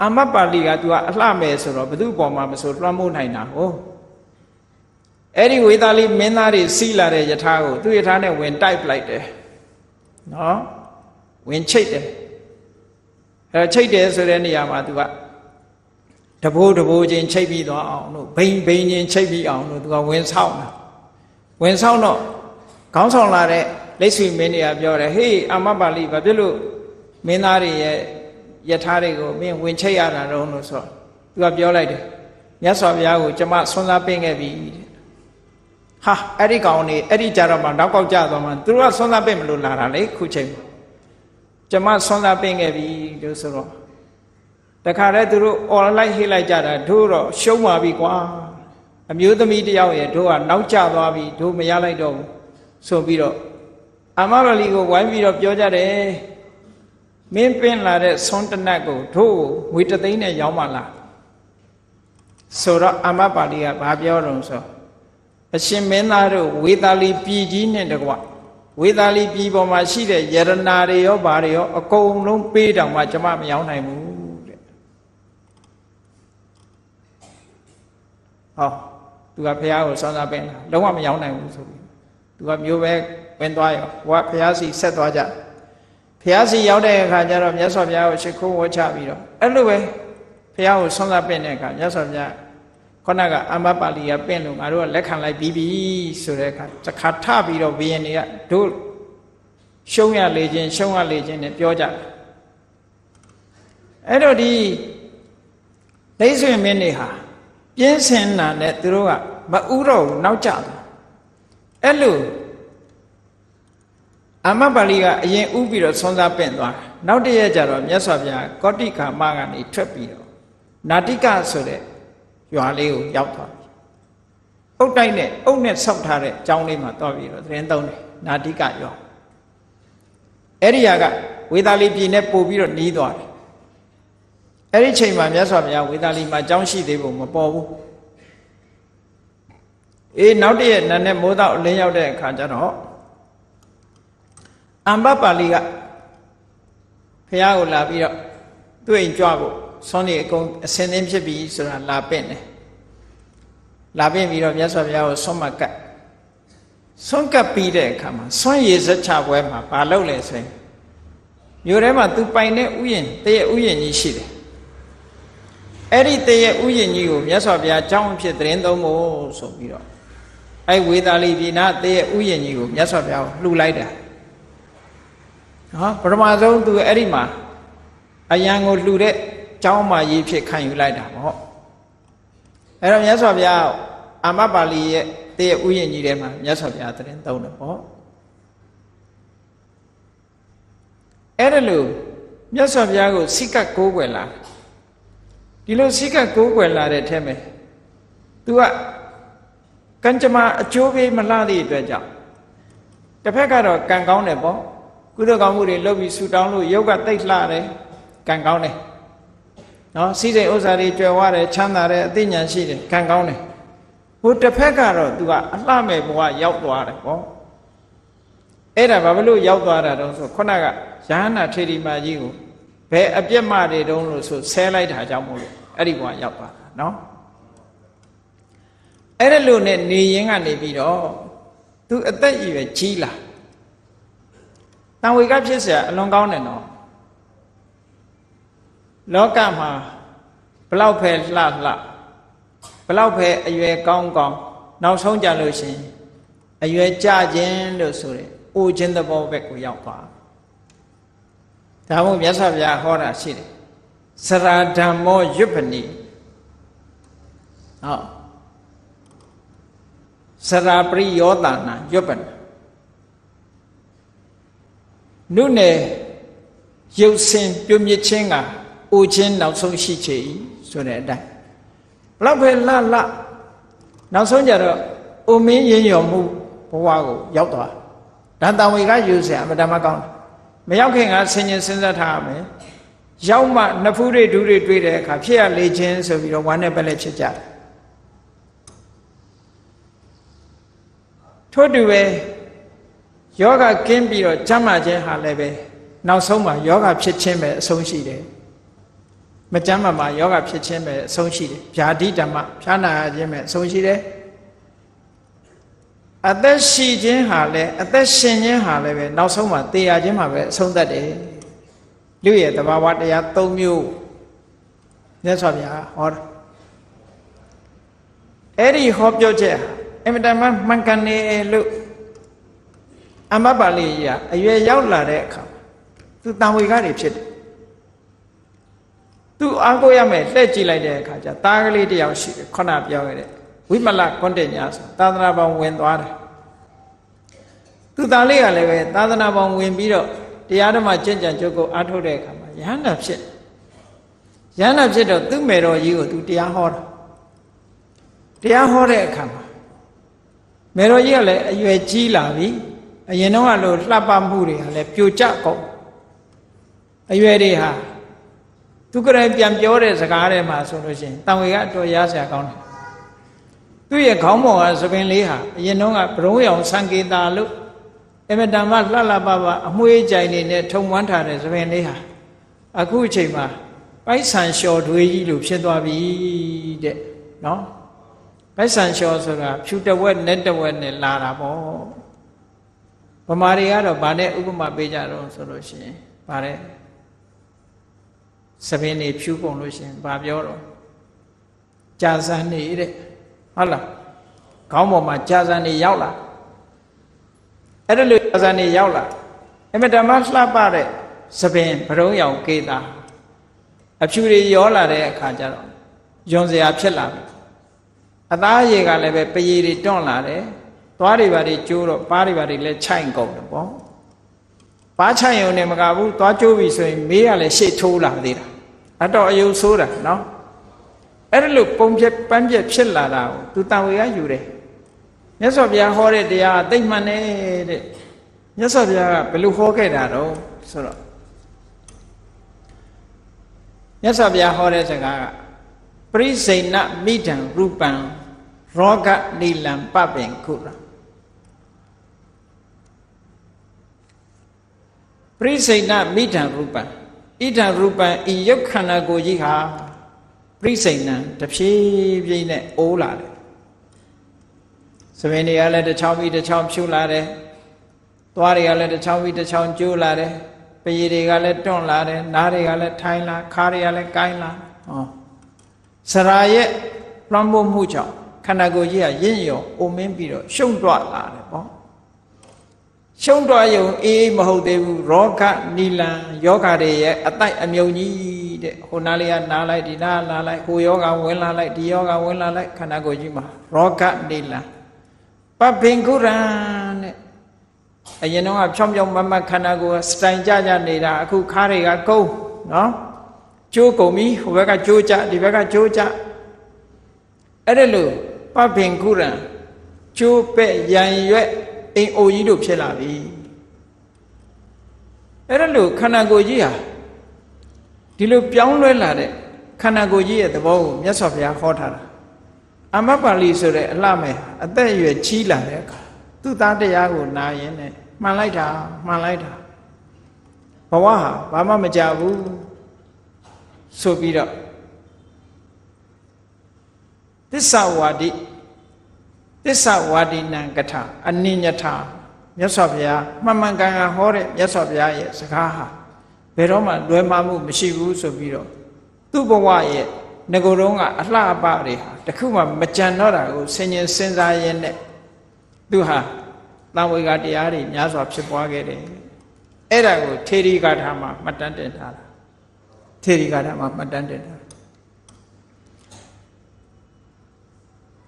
အာမပါဠိက तू ကအလှမယ်ဆိုတော့ဘသူ့ပေါ်မှာမဆိုလွှမ်းမိုးနိုင်တာဟုတ် အဲ့ဒီဝေသာလီမင်းသားတွေစီးလာတဲ့ယထာကိုသူ့ယထာနဲ့ဝင်တိုက်ပလိုက်တယ်နော်ဝင်ချိတ်တယ်အဲချိတ်တယ်ဆိုတဲ့နေရာမှာ तू ကတဘိုးတဘိုးချင်းချိတ်ပြီးသွားအောင်လို့ဘိန်ဘိန်ချင်းချိတ်ပြီးအောင်လို့ तू ကဝင်ဆောက်တာဝင်ဆောက်တော့ခေါင်းဆောင်လာတဲ့လက်ဆွေမင်းတွေကပြောတယ်ဟေးအာမပါဠိဘာဖြစ်လို့မင်းသားတွေရဲ့ယထာတွေကိုမင်းဝင်ချိတ်ရတာတော့လို့ဆိုသူကပြောလိုက်တယ်မြတ်စွာဘုရားကိုကျမဆွမ်းစားပင်းခဲ့ပြီ ဟာအဲ့ဒီကောင်နေအဲ့ဒီကြတော့မှနောက်ကောက်ကြသွားမှသူတို့ကဆွမ်းစားပင်းမလို့လာတာလေခုချိန်မှာကျမဆွမ်းစားပင်းခဲ့ပြီလို့ဆိုတော့တခါတည်းသူတို့ online ဟိလိုက်ကြတာတို့တော့ရှုံးပါပြီကွာအမျိုးသမီးတယောက်ရဲ့တို့ကနောက်ကျသွားပြီတို့မရလိုက်တော့ဘူးဆိုပြီးတော့အမရလီကိုဝိုင်းပြီးတော့ပြောကြတယ်မင်းပင်လာတဲ့ဆွန်တနတ်ကိုတို့ဝေတသိန်းနဲ့ရောင်းပါလားဆိုတော့အမပါဠိကဘာပြောတော့ဆို အရှင်မင်းသားတို့ဝေသာလီပြည်ကြီးနဲ့တကွဝေသာလီပြည်ပေါ်မှာရှိတဲ့ယရနာတွေရောဘာတွေရောအကုန်လုံးပေးတောင်မှကျမမရောင်းနိုင်ဘူးတဲ့ဟောသူကဖះကိုစောစားပင်လာလုံးဝမရောင်းနိုင်ဘူးဆိုပြီးသူကမျိုးပဲဝင်သွားရောဟိုကဖះစီဆက်သွားကြဖះစီရောက်တဲ့အခါကျတော့မြတ်စွာဘုရားကိုရှ िख ိုးဝှချပြီးတော့အဲ့လိုပဲဖះကိုဆွမ်းစားပင်တဲ့အခါမြတ်စွာဘုရား ခုနကအမပါဠိကပင့်လို့ငါတို့ကလက်ခံလိုက်ပြီးပြီဆိုတဲ့အခါတစ်ခါထပြီးတော့ဘုရင်တွေကတို့ရှုံးရလေခြင်းရှုံးရလေခြင်းနဲ့ပြောကြတယ်အဲ့တော့ဒီဒိဋ္ဌိမင်းတွေဟာပြင်းစင်နာနဲ့သူတို့ကမဥတော့ဘူးနောက်ကျတယ်အဲ့လိုအမပါဠိကအရင်ဥပြီးတော့ဆွမ်းစားပင့်သွားနောက်တည့်ရက်ကျတော့မြတ်စွာဘုရားကောတိခါမကနေထွက်ပြီးတော့နာတိကဆိုတဲ့ ရွာလေးကိုရောက်သွားပြီ။အုတ်တိုက်နဲ့အုတ်နဲ့ဆောက်ထားတဲ့ကျောင်းလေးမှာသွားပြီးတော့သတင်းသုံးတယ်နာတိကရွာ။အဲ့ဒီဟာကဝေသာလီပြည်နဲ့ပို့ပြီးတော့နီးသွားတယ်။အဲ့ဒီချိန်မှာမြတ်စွာဘုရားဝေသာလီမှာကျောင်းရှိသေးဖို့မပေါ်ဘူး။အေးနောက်တည့်ရက်နန်းနဲ့မိုးတော့လင်းရောက်တဲ့အခါကျတော့အမ္ဘပါဠိကဖះကိုလာပြီးတော့တွေ့ရင်ကြွဖို့ ဆွမ်းနေအကုန်အစင်းသင်းဖြစ်ပြီဆိုတာလာပင့်တယ်လာပင့်ပြီးတော့မြတ်စွာဘုရားကိုဆွမ်းမကတ်ဆွမ်းကတ်ပြီးတဲ့အခါမှာဆွမ်းရည်စချပွဲမှာဘာလုပ်လဲဆိုရင်မြို့ထဲမှာသူပိုင်တဲ့ဥယျာဉ်တည့်ရဲ့ဥယျာဉ်ကြီးရှိတယ်အဲ့ဒီတည့်ရဲ့ဥယျာဉ်ကြီးကိုမြတ်စွာဘုရားကြောင်းအဖြစ်သတင်းသုံးဖို့ဆိုပြီးတော့အဲ့ဝေသာလီပြည်နာတည့်ရဲ့ဥယျာဉ်ကြီးကိုမြတ်စွာဘုရားကိုလှူလိုက်တာနော်ပထမဆုံးသူအဲ့ဒီမှာအယံကိုလှူတဲ့ ကျောင်းမှာရေးဖြစ်ခံယူလိုက်တာပေါ့အဲ့တော့မြတ်စွာဘုရားအာမပါဠိရဲ့တည့်ဥယျာဉ်ကြီးထဲမှာမြတ်စွာဘုရားတရင်သုံးတယ်ပေါ့အဲ့ဒါလို့မြတ်စွာဘုရားကိုစိကတ်ကိုးကွယ်လာဒီလိုစိကတ်ကိုးကွယ်လာတဲ့ထဲမှာ तू ကကံကြမ္မာအကျိုးပေးမလှသည့်အတွက်ကြောင့်တစ်ဖက်ကတော့ကံကောင်းတယ်ပေါ့ကုသိုလ်ကောင်းမှုတွေလုပ်ပြီးဆူတောင်းလို့ယုတ်ကတိတ်လှတယ်ကံကောင်းတယ် နော်စီးစိမ်ဥစ္စာတွေကြွယ်ဝတယ်ချမ်းသာတယ်အသိဉာဏ်ရှိတယ်ကံကောင်းတယ်ဟိုတစ်ဖက်ကတော့ तू ကအလှမဲ့ဘဝရောက်သွားတယ်ပေါ့အဲ့ဒါဘာဖြစ်လို့ရောက်သွားတာတုံးဆိုခုနကရဟန္တာထေရီမာကြီးကိုဘယ်အပြစ်မှတွေတုံးလို့ဆိုဆဲလိုက်တာကြောင့်မို့လို့အဲ့ဒီဘဝရောက်သွားတာနော်အဲ့ဒါလို့နဲ့နေရင်ကနေပြီးတော့ तू အသက်အရွယ်ကြီးလာတန်ဝေကဖြစ်เสียအလွန်ကောင်းတယ်နော် လောကမှာဘလောက်ပဲလှလှဘလောက်ပဲအရွယ်ကောင်းကောင်းနောက်ဆုံးကြလို့ရှင်အရွယ်ကြခြင်းလို့ဆိုတဲ့အိုခြင်းသဘောဘက်ကိုရောက်သွားဒါမို့မြတ်စွာဘုရားဟောတာရှိတယ်စရာဓမ္မောယွပ္ပနိဟောအဲ့ဒါလို့မြတ်စွာဘုရားစရာပရိယောတာနာရွတ်ပနာနုနယ်ရုပ်စင်ပြုမြင့်ခြင်းက အိုချင်းနောက်ဆုံးရှိချေ၏ဆိုတဲ့အတိုင်းဘလောက်ပဲလှလှနောက်ဆုံးကြတော့အိုမင်းရင်ရော်မှုဘဝကိုရောက်သွားဒါတန်ဝေကယူဆရာမဓမ္မကောင်းတယ်မရောက်ခင်ကဆင်ញင်စဉ်းစားထားရမယ်ရောက်မှနဖူးတွေဒူးတွေတွေ့တဲ့အခါဖြစ်ရလေခြင်းဆိုပြီးတော့ဝမ်းနဲ့ပဲလက်ဖြစ်ကြတယ်ထို့တူပဲယောဂကင်းပြီးတော့ဈမ္မာခြင်းဟာလည်းပဲနောက်ဆုံးမှာယောဂဖြစ်ခြင်းပဲအဆုံးရှိတယ် မကျမ်းမာမှာယောဂဖြစ်ခြင်းပဲအဆုံးရှိတယ်ဗျာတိဓမ္မဖြာနာခြင်းပဲအဆုံးရှိတယ်အသက်ရှိခြင်းဟာလည်းအသက်ရှင်ခြင်းဟာလည်းပဲနောက်ဆုံးမှာသေရခြင်းမှာပဲအဆုံးသတ်တယ်လူရဲ့တဘာဝတရား၃မျိုးမြတ်စွာဘုရားဟောတာအဲ့ဒီဟောပြောချက်ဟာအင်မတန်မှမှန်ကန်နေလို့အမတ်ပါဠိကြီးကအရွယ်ရောက်လာတဲ့အခါသူတန်ဝေကတွေဖြစ်တယ် သူအားကိုးရမယ်လှည့်ကြည့်လိုက်တဲ့အခါကျသားကလေးတယောက်ရှိတယ်ခုနပြောခဲ့တဲ့ဝိမလကွန်တင်ညာဆိုသာသနာပေါင်းဝင်သွားတယ်သူသားလေးကလည်းပဲသာသနာပေါင်းဝင်ပြီးတော့တရားဓမ္မကျင့်ကြံကြုတ်ကိုအားထုတ်တဲ့အခါမှာယဟန္တာဖြစ်ယဟန္တာဖြစ်တော့သူ့မေတော်ကြီးကိုသူတရားဟောတာတရားဟောတဲ့အခါမှာမေတော်ကြီးကလည်းအရွယ်ကြီးလာပြီအရင်တော့ကလို့လှပမှုတွေကလည်းပြိုကျကုန်အရွယ်တွေဟာ သူကလည်းပြန်ပြောတဲ့စကားထဲမှာဆိုလို့ရှိရင်တံဝေကအတော်ရစရာကောင်းတယ်သူ့ရဲ့ခေါင်းပေါ်ကသပင်လေးဟာအရင်တော့ကဘရုံးရောင်စံကေတာလို့အမတန်မှလှလှပပအမွှေးကြိုင်နေနဲ့ထုံဝန်းထားတဲ့သပင်လေးဟာအခုအချိန်မှာပိုက်ဆံလျှော်တွေးကြီးလို့ဖြစ်သွားပြီတဲ့နော်ပိုက်ဆံလျှော်ဆိုတာဖြူတဝက်နဲ့တဝက်နဲ့လာတာပေါ့ဗမာတွေကတော့ဗာနဲ့ဥပမာပေးကြတော့ဆိုလို့ရှိရင်ဗာတဲ့ စပင်းနေဖြူကုန်လို့ရှိရင်ဗာပြောတော့ကြာစမ်းနေတဲ့ဟုတ်လားခေါင်းပေါ်မှာကြာစမ်းနေရောက်လာအဲ့ဒါလို့ကြာစမ်းနေရောက်လာအမတမလှပတဲ့စပင်ဘရုံးရောင်ကေတာအဖြူတွေရောလာတဲ့အခါကျတော့ယွန်စရာဖြစ်လာပြီအသားရည်ကလည်းပဲပရည်တွေတွန့်လာတယ်သွားတွေပါတွေကျိုးတော့ပါးတွေပါတွေလည်းခြိုက်ကုန်တယ်ပေါ့ပါးခြိုက်ရုံနဲ့မကဘူးသွားကျိုးပြီဆိုရင်မေးကလည်းရှေ့ထိုးလာသေးတာ အတော့အယုံဆိုးတာနော်အဲ့ဒါလို့ပုံပြပန်းပြဖြစ်လာတာကိုသူတန်ဝေကယူတယ်မြတ်စွာဘုရားဟောတဲ့တရားအသိမှန်နေတဲ့မြတ်စွာဘုရားကဘယ်လိုဟောခဲ့တာတော့ဆိုတော့မြတ်စွာဘုရားဟောတဲ့စကားကပရိစိဏမိဒံရူပံရောဂနိလံပပင်ခုရပရိစိဏမိဒံရူပံ ဣဒံရူပံဤယုတ်ခန္ဓာကိုယ်ကြီးဟာပရိစိဏံတဖြည်းဖြည်းနဲ့အိုးလာတယ်သဘင်တွေကလည်းတစ်ချောင်းပြီးတစ်ချောင်းဖြူလာတယ်သွားတွေကလည်းတစ်ချောင်းပြီးတစ်ချောင်းကျိုးလာတယ်ပရည်တွေကလည်းတွန့်လာတယ်နားတွေကလည်းထိုင်းလာခါးတွေကလည်းကိုင်းလာဟောစရာရဲ့လွှမ်းမိုးမှုကြောင့်ခန္ဓာကိုယ်ကြီးကရင့်ရော်အိုမင်းပြီးတော့ရှုံ့တွလာတယ်ပေါ့ ရှုံ့တွယုံအေးမဟုတ်သေးဘူးရောဂနီလံယောဂတွေရဲ့အတိုက်အမြုံကြီးတဲ့ဟိုနားလေးကနားလိုက်ဒီနားလာလိုက်ဟိုယောဂဝင်လာလိုက်ဒီယောဂဝင်လာလိုက်ခန္ဓာကိုယ်ကြီးမှာရောဂနီလံပပင်ကုရံတဲ့အရင်တော့ဖြောင်းဖြောင်းမမခန္ဓာကိုယ်စတိုင်ကြကြနေတာအခုခါးတွေကကုန်းနော်ကျိုးကုန်ပြီဟိုဘက်ကကျိုးကြဒီဘက်ကကျိုးကြအဲ့ဒါလို့ပပင်ကုရံကျိုးပဲ့ရန်ရွက် အိမ်အိုကြီးတို့ဖြစ်လာပြီအဲ့ဒါလို့ခန္ဓာကိုယ်ကြီးဟာဒီလိုပြောင်းလဲလာတဲ့ခန္ဓာကိုယ်ကြီးရဲ့သဘောကိုမြတ်စွာဘုရားဟောထားတာအမတ်ပါဠိဆိုတဲ့အလှမဲ့အသက်အရွယ်ကြီးလာတဲ့အခါသူ့သားတရားကိုနာရင်နဲ့မှန်လိုက်တာမှန်လိုက်တာဘဝဟာဘာမှမကြဘူးဆိုပြီးတော့သစ္စာဝါဒီ သစ္စာဝါဒီနံကထအနိညထမြတ်စွာဘုရားမှန်မှန်ကန်ကန်ဟောတဲ့မြတ်စွာဘုရားရဲ့စကားဟာဘယ်တော့မှလွဲမှားမှုမရှိဘူးဆိုပြီးတော့သူ့ဘဝရဲ့ငကိုယ်တုံးကအလှအပတွေဟာတခုမှမကြံတော့တာကိုဆင်ញင်စဉ်းစားရင်းနဲ့သူဟာတံဝေကတရားတွေများစွာဖြစ်ပွားခဲ့တယ်အဲ့ဒါကိုထေရီဂါထာမှာမှတ်တမ်းတင်ထားတာထေရီဂါထာမှာမှတ်တမ်းတင်ထား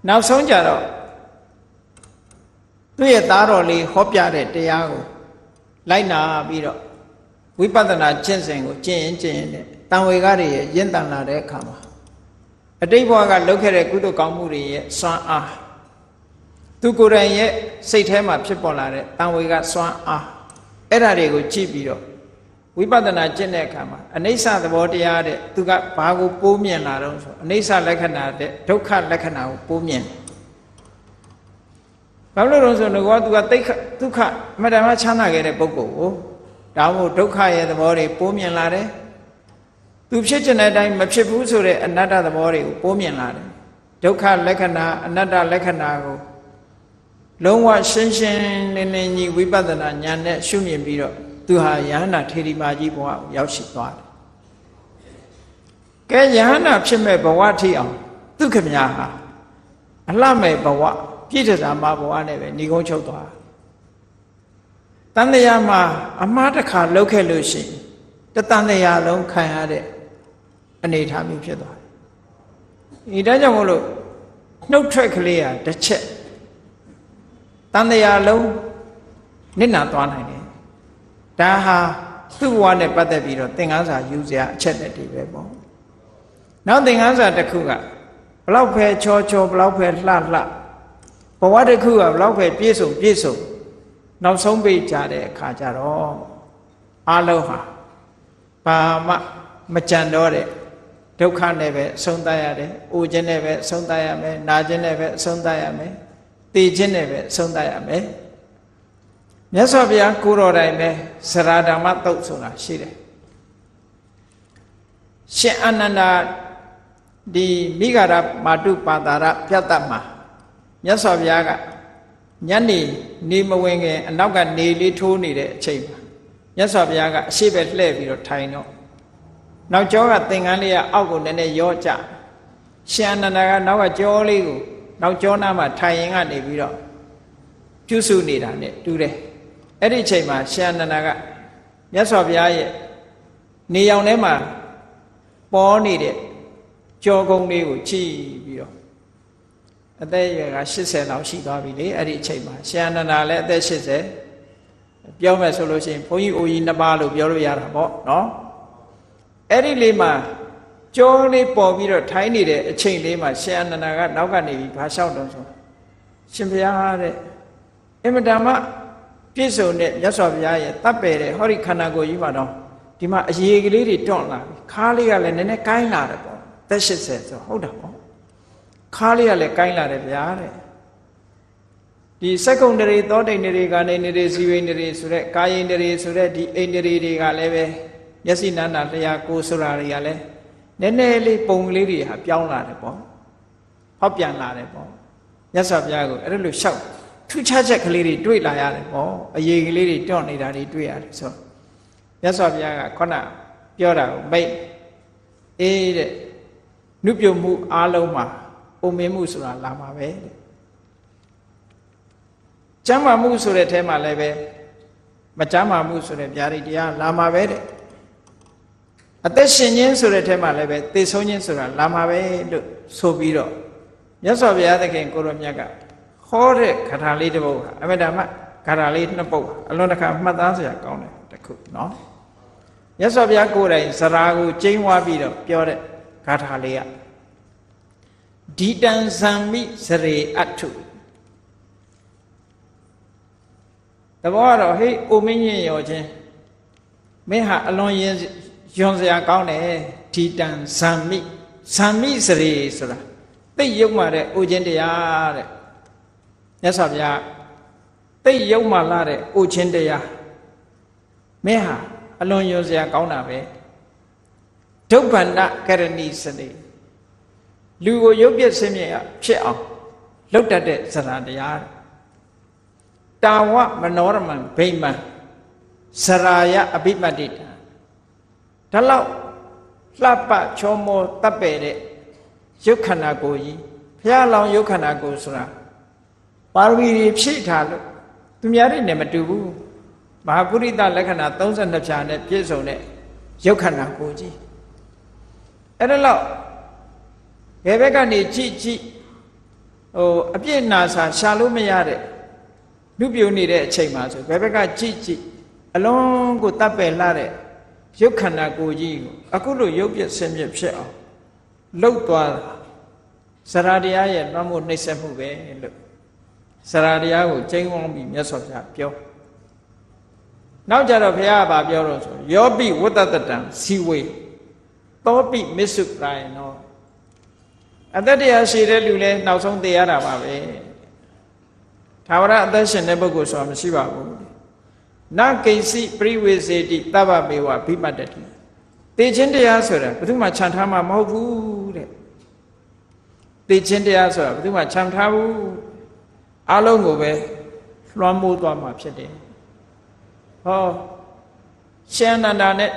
နောက်ဆုံးကြတော့ သူ့ရဲ့သားတော်လေးဟောပြတဲ့တရားကိုလိုက်နာပြီးတော့ဝိပဿနာကျင့်စဉ်ကိုကျင့်ရင်ကျင့်ရင်တဲ့တန်ဝေကတွေရဲ့ရင့်တန်လာတဲ့အခါမှာအတိတ်ဘဝကလုပ်ခဲ့တဲ့ကုသိုလ်ကောင်းမှုတွေရဲ့စွမ်းအားသူကိုယ်တိုင်ရဲ့စိတ်ထဲမှာဖြစ်ပေါ်လာတဲ့တန်ဝေကစွမ်းအားအဲ့ဓာတွေကိုကြည့်ပြီးတော့ဝိပဿနာကျင့်တဲ့အခါမှာအနိစ္စသဘောတရားတဲ့သူကဘာကိုပိုးမြင်လာတော့ဆိုအနိစ္စလက္ခဏာတဲ့ဒုက္ခလက္ခဏာကိုပိုးမြင်တယ် ဘာလို့လဲဆိုတော့သူကတိတ်ဒုက္ခအမှန်တမ်းချမ်းသာခဲ့တဲ့ပုဂ္ဂိုလ်ကိုဒါမို့ဒုက္ခရဲ့သဘောတွေပိုးမြင်လာတယ်သူဖြစ်ချင်တဲ့အတိုင်းမဖြစ်ဘူးဆိုတဲ့အနတ္တသဘောတွေကိုပိုးမြင်လာတယ်ဒုက္ခလက္ခဏာအနတ္တလက္ခဏာကိုလုံးဝရှင်းရှင်းလင်းလင်းကြီးဝိပဿနာဉာဏ်နဲ့ရှုမြင်ပြီးတော့သူဟာယဟန္တာထေရီမာကြီးဘဝကိုရောက်ရှိသွားတယ်ကဲယဟန္တာဖြစ်မဲ့ဘဝထိအောင်သူခမညာဟာအလှမဲ့ဘဝ ပြည့်တစာမဘဝနဲ့ပဲဏိကုံးချုပ်သွားတန်တရားမှာအမှားတစ်ခါလောက်ခဲ့လို့ရှိရင်တတန်တရားလုံးခံရတဲ့အနေအထားမျိုးဖြစ်သွားတယ်။ဒီဒါကြောင့်မို့လို့နှုတ်ထွက်ကလေးဟာတစ်ချက်တန်တရားလုံးနစ်နာသွားနိုင်တယ်။ဒါဟာသူ့ဘဝနဲ့ပတ်သက်ပြီးတော့သင်္ကန်းစာယူစရာအချက်တွေပဲပေါ့။နောက်သင်္ကန်းစာတစ်ခုကဘလောက်ပဲချောချောဘလောက်ပဲလှလှဘ ဝတစ်ခုကဘလောက်ပဲပြည့်စုံပြည့်စုံနောက်ဆုံးပိတ်ကြတဲ့အခါကျတော့အလုံးဟာဘာမှမကြံတော့တဲ့ဒုက္ခနဲ့ပဲအဆုံးသတ်ရတယ်။အိုခြင်းနဲ့ပဲအဆုံးသတ်ရမယ်။နာခြင်းနဲ့ပဲအဆုံးသတ်ရမယ်။သိခြင်းနဲ့ပဲအဆုံးသတ်ရမယ်။မြတ်စွာဘုရားကိုတော်တိုင်ပဲစရာဓမ္မတုတ်ဆိုတာရှိတယ်။ရှင်အနန္ဒာဒီမိဂရမာတုပါတာရပြတ်တတ်မှာ မြတ်စွာဘုရားကညနေနေမဝင်ခင်အနောက်ကနေလေးထိုးနေတဲ့အချိန်မှာမြတ်စွာဘုရားကအရှိပဲလှည့်ပြီးတော့ထိုင်တော့နောက်ကျောကသင်္ကန်းလေးကအောက်ကိုနည်းနည်းရောကျရှင်အနန္ဒာကနောက်ကကျောလေးကိုနောက်ကျောနားမှာထိုင်ရင်ကနေပြီးတော့ပြုစုနေတာနဲ့တူတယ်အဲ့ဒီအချိန်မှာရှင်အနန္ဒာကမြတ်စွာဘုရားရဲ့နေရောင်ထဲမှာပေါ်နေတဲ့ကြောကုန်းလေးကိုကြည့်ပြီးတော့ အသက်အရွယ်က80လောက်ရှိသွားပြီလေအဲ့ဒီအချိန်မှာရှင်အနန္ဒာလည်းအသက်80ပြောမယ်ဆိုလို့ရှိရင်ဘုန်းကြီးအိုကြီးနှစ်ပါးလို့ပြောလို့ရတာပေါ့နော်အဲ့ဒီလေးမှာကြောလေးပေါ်ပြီးတော့ထိုင်းနေတဲ့အချိန်လေးမှာရှင်အနန္ဒာကနောက်ကနေပြီးဘာလျှောက်တော့ဆိုရှင်ဘုရားတဲ့အင်မတန်မှပြည့်စုံတဲ့မြတ်စွာဘုရားရဲ့တပ်ပယ်တဲ့ဟောဒီခန္ဓာကိုယ်ကြီးမှာတော့ဒီမှာအရေးကလေးတွေတွန့်လာပြီခါးလေးကလည်းနည်းနည်းကိုင်းလာတယ်ပေါ့သက်80ဆိုဟုတ်တာပေါ့ ခါးလေးကလည်းကိုင်းလာတယ်ဗျာတဲ့ဒီစက္ကုံတရေသောတိန်တရေကနေနေရေဇီဝိန်တရေဆိုတဲ့ကာယိန်တရေဆိုတဲ့ဒီအိန်တရေတွေကလည်းပဲမျက်စိနာနာလျာကိုဆိုတာတွေကလည်းနည်းနည်းလေးပုံကလေးတွေဟာပြောင်းလာတယ်ပေါ့ဟောက်ပြန်လာတယ်ပေါ့မြတ်စွာဘုရားကိုအဲ့လိုလျှောက်ထူးခြားချက်ကလေးတွေတွေ့လာရတယ်ပေါ့အရေးကလေးတွေတွန့်နေတာတွေတွေ့ရတယ်ဆိုမြတ်စွာဘုရားကခုနပြောတာကိုမိတ်အေးတဲ့နုပြုတ်မှုအားလုံးမှာ ပုံမင်းမှုဆိုတာလာမှာပဲတဲ့ကျမ်းမာမှုဆိုတဲ့အဲမှာလည်းပဲမကျမ်းမာမှုဆိုတဲ့ဗျာဒိတ်တရားလာမှာပဲတဲ့အသက်ရှင်ခြင်းဆိုတဲ့အဲမှာလည်းပဲသေဆုံးခြင်းဆိုတာလာမှာပဲလို့ဆိုပြီးတော့မြတ်စွာဘုရားသခင်ကိုရောမြတ်ကဟောတဲ့ခါထာလေးတစ်ပုဒ်ဟာအမေဓမ္မခါထာလေးနှစ်ပုဒ်အလွန်တခါမှတ်သားစရာကောင်းတယ်တခုနော်မြတ်စွာဘုရားကိုယ်တိုင်ဇရာကိုကျိန်းဝါပြီးတော့ပြောတဲ့ဂါထာလေးက ဒီတံဇံမိစရေအထုတဘောကတော့ဟေးအိုမင်းညင်ရောချင်းမင်းဟာအလွန်ရင်ယွန်စရာကောင်းတယ်ဒီတံဇံမိဇံမိစရေဆိုတာသိရုပ်မှတဲ့အိုခြင်းတရားတဲ့မြတ်စွာဘုရားသိရုပ်မှလာတဲ့အိုခြင်းတရားမင်းဟာအလွန်ယွန်စရာကောင်းတာပဲဒုဗ္ဗန္တကရဏီစနေ လူကိုရုပ်ပြည့်စင်းမြဲဖြစ်အောင်လှုပ်တတ်တဲ့ဇရာတရားတာဝမနောရမံဗိမံဇရာယအဘိမတ္တိတာဒါလောက်လှပချောမောတပ်ပယ်တဲ့ရုပ်ခန္ဓာကိုယ်ကြီးဘုရားလောင်ရုပ်ခန္ဓာကိုယ်ဆိုတာပါရမီတွေဖြည့်ထားလို့သူများတွေနဲ့မတူဘူးမဟာပုရိသလက္ခဏာ32ဖြာနဲ့ပြည့်စုံတဲ့ရုပ်ခန္ဓာကိုယ်ကြီးအဲ့ဒါလောက် ဘယ်ဘက်ကနေကြည့်ကြည့်ဟိုအပြည့်နာစာရှာလို့မရတဲ့လူပြိုနေတဲ့အချိန်မှာဆိုဘယ်ဘက်ကကြည့်ကြည့်အလုံးကိုတပ်ပယ်လာတဲ့ရုပ်ခန္ဓာကိုယ်ကြီးကိုအခုလိုရုပ်ပြဆင်းပြဖြစ်အောင်လှုပ်သွားတာစရာတရားရဲ့လွှမ်းမိုးနှိမ့်ဆက်မှုပဲလို့စရာတရားကိုကျိန်းဝန်းပြီးမြတ်စွာဘုရားပြောနောက်ကြတော့ဘုရားကပြောတော့ဆိုယောပိဝတ္တတတံစီဝေသောပိမစ္စုပရာယနော အတ္တတရားရှိတဲ့လူလဲနောက်ဆုံးသိရတာပါပဲသာဝရအသက်ရှင်တဲ့ပုဂ္ဂိုလ်ဆိုတာမရှိပါဘူးနကိစီပရိဝေစေတိတဗ္ဗမေဝဘိမတ္တိတေခြင်းတရားဆိုတာဘယ်သူမှခြံထားမှာမဟုတ်ဘူးတဲ့တေခြင်းတရားဆိုတာဘယ်သူမှခြံထားဘူးအလုံးကိုပဲလွှမ်းမိုးသွားမှာဖြစ်တယ်ဟောရှင်အနန္ဒာနဲ့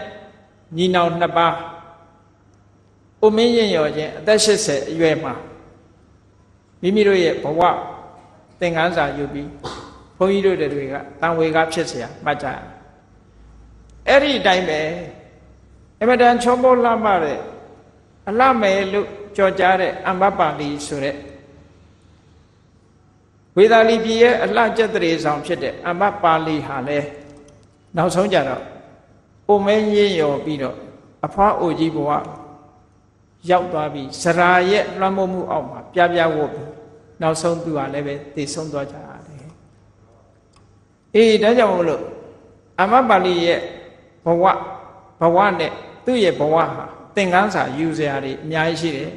ညီနောင်နှစ်ပါး ဥမင်းရင်ရော်ချင်းအသက်80အရွယ်မှာမိမိတို့ရဲ့ဘဝသင်္ကန်းစာယူပြီးဘုန်းကြီးတို့တွေကတန်ဝေကဖြစ်เสียမှတ်ကြရအဲ့ဒီအတိုင်းပဲအမတန်ချောမောလှမတဲ့အလှမယ်လို့ကြော်ကြားတဲ့အမ္ပပါဠိဆိုတဲ့ဝေဒာလီပြည်ရဲ့အလှကျက်တရေဆောင်ဖြစ်တဲ့အမ္ပပါဠိဟာလဲနောက်ဆုံးကြတော့အိုမဲရင်းရော်ပြီးတော့အဖွားအိုကြီးဘဝ ရောက်သွားပြီးစရာရဲ့လွှမ်းမိုးမှုအောက်မှာပြပြဝတ်ပြီးနောက်ဆုံးသူကလည်းပဲသိဆုံးသွားကြရတယ်အေးဒါကြောင့်မလို့အမပါဠိရဲ့ဘဝဘဝနဲ့သူ့ရဲ့ဘဝဟာသင်္ကန်းစာယူစရာတွေအများကြီးရှိတယ်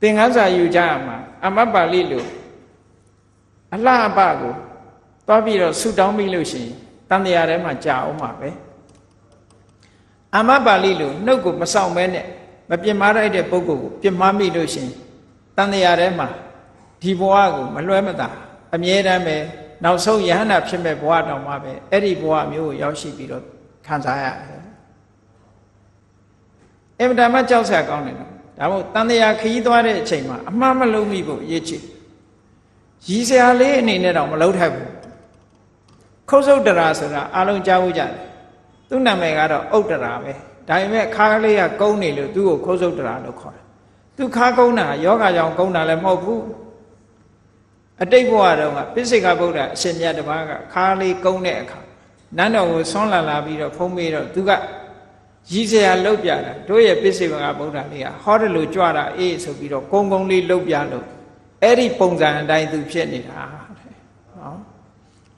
သင်္ကန်းစာယူကြရမှာအမပါဠိလို့အလှအပကိုသွားပြီးတော့ဆူတောင်းပြီးလို့ရှိရင်တန်တရားထဲမှာကြာအောင်မှာပဲအမပါဠိလို့နှုတ်ကိုမဆောင်မဲနဲ့ မပြင်းမရိုက်တဲ့ပုဂ္ဂိုလ်ကိုပြင်းမမိလို့ရှိရင်တန်တရားထဲမှာဒီဘဝကိုမလွှဲမသာအမြဲတမ်းပဲနောက်ဆုံးယဟန္တာဖြစ်မဲ့ဘဝတောင်မှပဲအဲ့ဒီဘဝမျိုးကိုရောက်ရှိပြီးတော့ခံစားရတယ်အင်မတန်မှကြောက်စရာကောင်းတယ်နော်ဒါမို့တန်တရားခရီးသွားတဲ့အချိန်မှာအမှားမလုံးမိဖို့အရေးကြီးရည်စရာလေးအနေနဲ့တော့မလုံးထိုက်ဘူးခုတ်ဆုတ်တရာဆိုတာအလုံးကြားဖို့ကြတယ်သူ့နာမည်ကတော့ဥတ္တရာပဲ ဒါပေမဲ့ခါကလေးကကုန်းနေလို့သူ့ကိုခုတ်ဆုတ်တရာလို့ခေါ်တယ်သူခါကုန်းတာယောဂကြောင့်ကုန်းတာလည်းမဟုတ်ဘူးအတိတ်ဘဝတုန်းကပိစိကဗုဒ္ဓအရှင်မြတ်တပါးကခါလေးကုန်းတဲ့အခါနန်းတော်ကိုဆွမ်းလာလာပြီးတော့ဖုံးမေးတော့သူကရည်စရာလှုပ်ပြတာတို့ရဲ့ပိစိကဗုဒ္ဓလေးကဟောတယ်လို့ကြွတာအေးဆိုပြီးတော့ကုန်းကုန်းလေးလှုပ်ပြလို့အဲ့ဒီပုံစံအတိုင်းသူဖြစ်နေတာနော်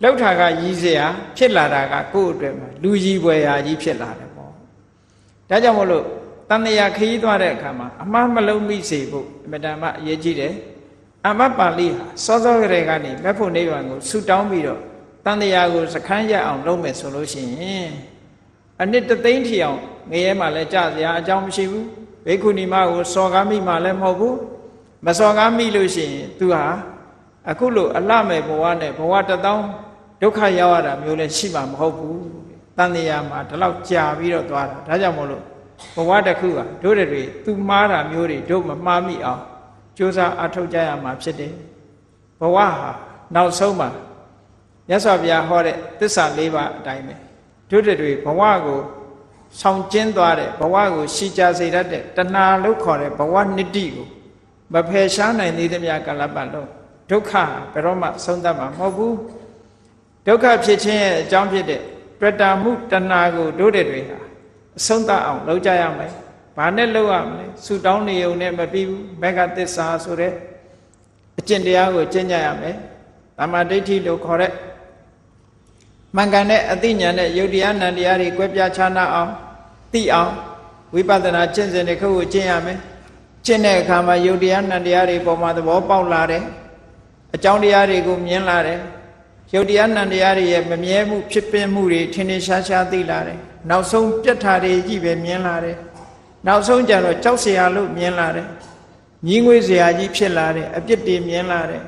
လှုပ်တာကရည်စရာဖြစ်လာတာကကိုယ့်အတွက်မှာလူကြီးပွဲရာကြီးဖြစ်လာတယ်ပေါ့ ဒါကြောင့်မလို့တန်တရာခရီးသွားတဲ့အခါမှာအမှားမလုံးမိစေဖို့အမတန်မှအရေးကြီးတယ်အမတ်ပါဠိဟာစောစောကလေးကနေမက်ဖို့နိဗ္ဗာန်ကိုဆူတောင်းပြီးတော့တန်တရားကိုစခန်းရအောင်လုပ်မယ်ဆိုလို့ရှိရင်အနှစ်တသိန်းထီအောင်ငရဲမှာလည်းကြစရာအကြောင်းမရှိဘူးဘေခုနီမကိုစော်ကားမိမှလည်းမဟုတ်ဘူးမစော်ကားမိလို့ရှိရင် तू ဟာအခုလိုအလှမဲ့ဘဝနဲ့ဘဝတသောင်းဒုက္ခရောက်ရတာမျိုးလည်းရှိမှာမဟုတ်ဘူး တန်တရားမှာဒီလောက်ကြာပြီးတော့သွားတာဒါကြောင့်မို့လို့ဘဝတစ်ခုကတို့တွေ तू မှားတာမျိုးတွေတို့မမှားမိအောင်ကြိုးစားအထောက်ကြရမှာဖြစ်တယ်ဘဝဟာနောက်ဆုံးမှာမြတ်စွာဘုရားဟောတဲ့သစ္စာ၄ပါးအတိုင်းပဲတို့တွေဘဝကိုဆောင်ကျင်းသွားတဲ့ဘဝကိုရှည်ကြစေတတ်တဲ့တဏှာလို့ခေါ်တဲ့ဘဝနိတိကိုမဖယ်ရှားနိုင်သေးသမျှကာလပတ်လုံးဒုက္ခဘယ်တော့မှဆုံးသတ်မှာမဟုတ်ဘူးဒုက္ခဖြစ်ခြင်းရဲ့အကြောင်းဖြစ်တဲ့ ပရတမှုတဏှာကိုတို့တွေဟာအဆုံးသတ်အောင်လုပ်ကြရမယ်ဘာနဲ့လုပ်ရမလဲဆူတောင်းနေုံနဲ့မပြီးဘူးမဂ္ဂသစ္စာဆိုတဲ့အကျင့်တရားကိုကျင့်ကြရမယ်တမ္မာဒိဋ္ဌိလို့ခေါ်တဲ့မှန်ကန်တဲ့အသိဉာဏ်နဲ့ယုတ်တရားနံတရားတွေကွဲပြားခြားနာအောင်သိအောင်ဝိပဿနာကျင့်စဉ်တစ်ခုကိုကျင့်ရမယ်ကျင့်တဲ့အခါမှာယုတ်တရားနံတရားတွေပေါ်မှာသဘောပေါက်လာတယ်အကြောင်းတရားတွေကိုမြင်လာတယ် ရုပ်တရားနံတရားတွေရဲ့မမြဲမှုဖြစ်ပင်းမှုတွေထင်ထင်ရှားရှားသိလာတယ်နောက်ဆုံးပြတ်ထားတွေကြီးပဲမြင်လာတယ်နောက်ဆုံးကြတော့ကြောက်စရာလို့မြင်လာတယ်ညင်းငွေစရာကြီးဖြစ်လာတယ်အပြစ်တွေမြင်လာတယ်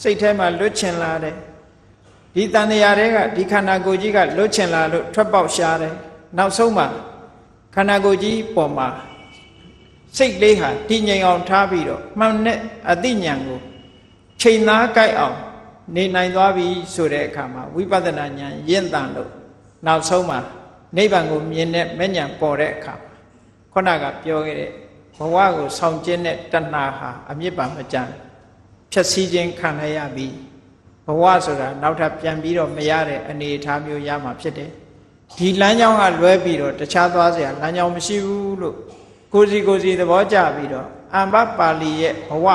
စိတ်ထဲမှာလွတ်ချင်လာတယ်ဒီတန်တရားတွေကဒီခန္ဓာကိုယ်ကြီးကလွတ်ချင်လာလို့ထွက်ပေါက်ရှားတယ်နောက်ဆုံးမှာခန္ဓာကိုယ်ကြီးပေါ်မှာစိတ်လေးဟာတည်ငြိမ်အောင်ထားပြီးတော့မှန်တဲ့အသိဉာဏ်ကိုချိန်သားကြိုက်အောင် နေနိုင်သွားပြီဆိုတဲ့အခါမှာဝိပဿနာဉာဏ်ရင့်တန်လို့နောက်ဆုံးမှာနိဗ္ဗာန်ကိုမြင်တဲ့မဉဏ်ပေါ်တဲ့အခါခုနကပြောခဲ့တဲ့ဘဝကိုဆောင်ကျင်းတဲ့တဏှာဟာအမြစ်ပါမကြမ်းဖြည့်ဆည်းခြင်းခံရရပြီဘဝဆိုတာနောက်ထပ်ပြန်ပြီးတော့မရတဲ့အနေအထားမျိုးရမှာဖြစ်တယ်ဒီလမ်းကြောင်းကလွဲပြီးတော့တခြားသွားစရာလမ်းကြောင်းမရှိဘူးလို့ကိုစီကိုစီသဘောကျပြီးတော့အမ္ပပါဠိရဲ့ဘဝ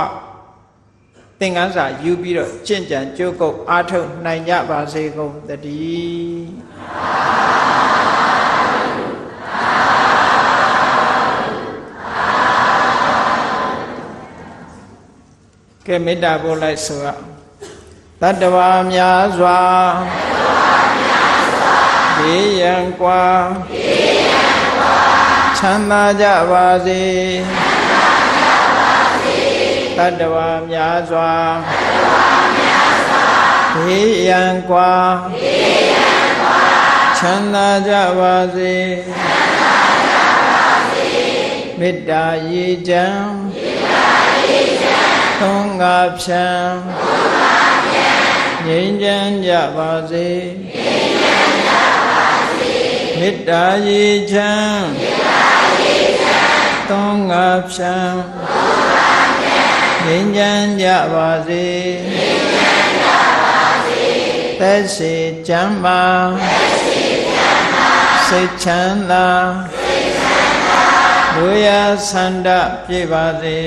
သင်္ကန်းစာယူပြီးတော့ကြင့်ကြံကြိုးကုပ်အားထုတ်နိုင်ကြပါစေကုန်တည်းကဲမေတ္တာပို့လိုက်ဆိုရတတ္တဝါများစွာဒေယံကွာချမ်းသာကြပါစေချမ်းသာ တ္တဝါများစွာဘေးရန်กว่าချမ်းသာကြပါစေမေတ္တာရေချမ်းသုံးငါဖြံငြိမ်းချမ်းကြပါစေမေတ္တာရေချမ်းသုံးငါဖြံ ငြိမ်းချမ်းကြပါစေသက်ရှိချမ်းပါစိတ်ချမ်းသာလူရဆန္ဒပြည့်ပါစေ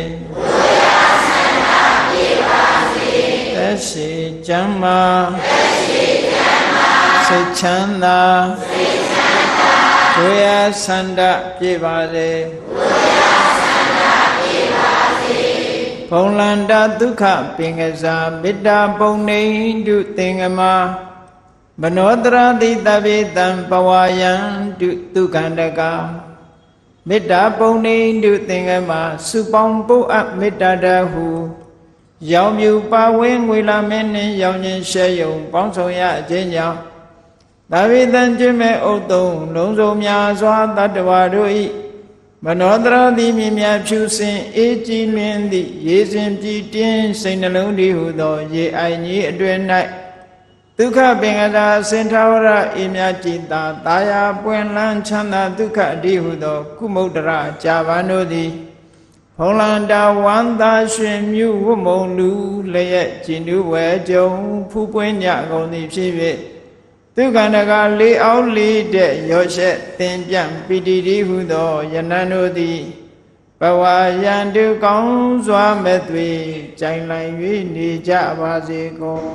သက်ရှိကျမ်းမာသက်ရှိကျမ်းမာစိတ်ချမ်းသာစိတ်ချမ်းသာဒုယဆန္ဒပြည့်ပါစေဒုယ ဘုံလန္တာဒုက္ခပင်ကစားမေတ္တာပုံနေတုသင်္ကမမနောတရတိတပိတံပဝယံတုဒုက္ခန္တကမေတ္တာပုံနေတုသင်္ကမစုပေါင်းပုတ်အပ်မေတ္တာတဟုရောင်မြူပါဝင်းငွေလာမင်းနှင့်ရောင်ချင်းရှဲယုံပေါင်းဆောင်ရအခြင်းကြောင့်သာဝိတံကျွမဲ့ဥတုံလုံးစုံများစွာတတ္တဝါတို့ဤ မနောတရတိမြင်မြဖြူစင်အေးကြည်လင်းသည့်ရေစင်ကြည်တင်းစိတ်နှလုံးတည်းဟုသော ရေအိုင်ကြီးအတွင်၌ဒုက္ခပင်ကတာစင်ထာဝရအေမြကြည်သာတာယာပွင့်လန်းချမ်းသာဒုက္ခအတိဟုသော ကုမုဒ္ဒရာဂျာဗန်တို့သည်ဖုံးလန္တာဝန္တာရှင်မြူဝမုံလူလျက်ကျင်တူဝဲကြုံဖူးပွင့်ညကုန်သည်ဖြစ်၍ ဒုက္ခန္တကလေးအောင်လေးတဲ့ရောရှက်သင်ပြန့်ပိတိတိဟုသောယနန်တို့သည်ဘဝယံတုကောင်းစွာမဲ့သွေကြိုင်လိုက်၍နေကြပါစေကုန်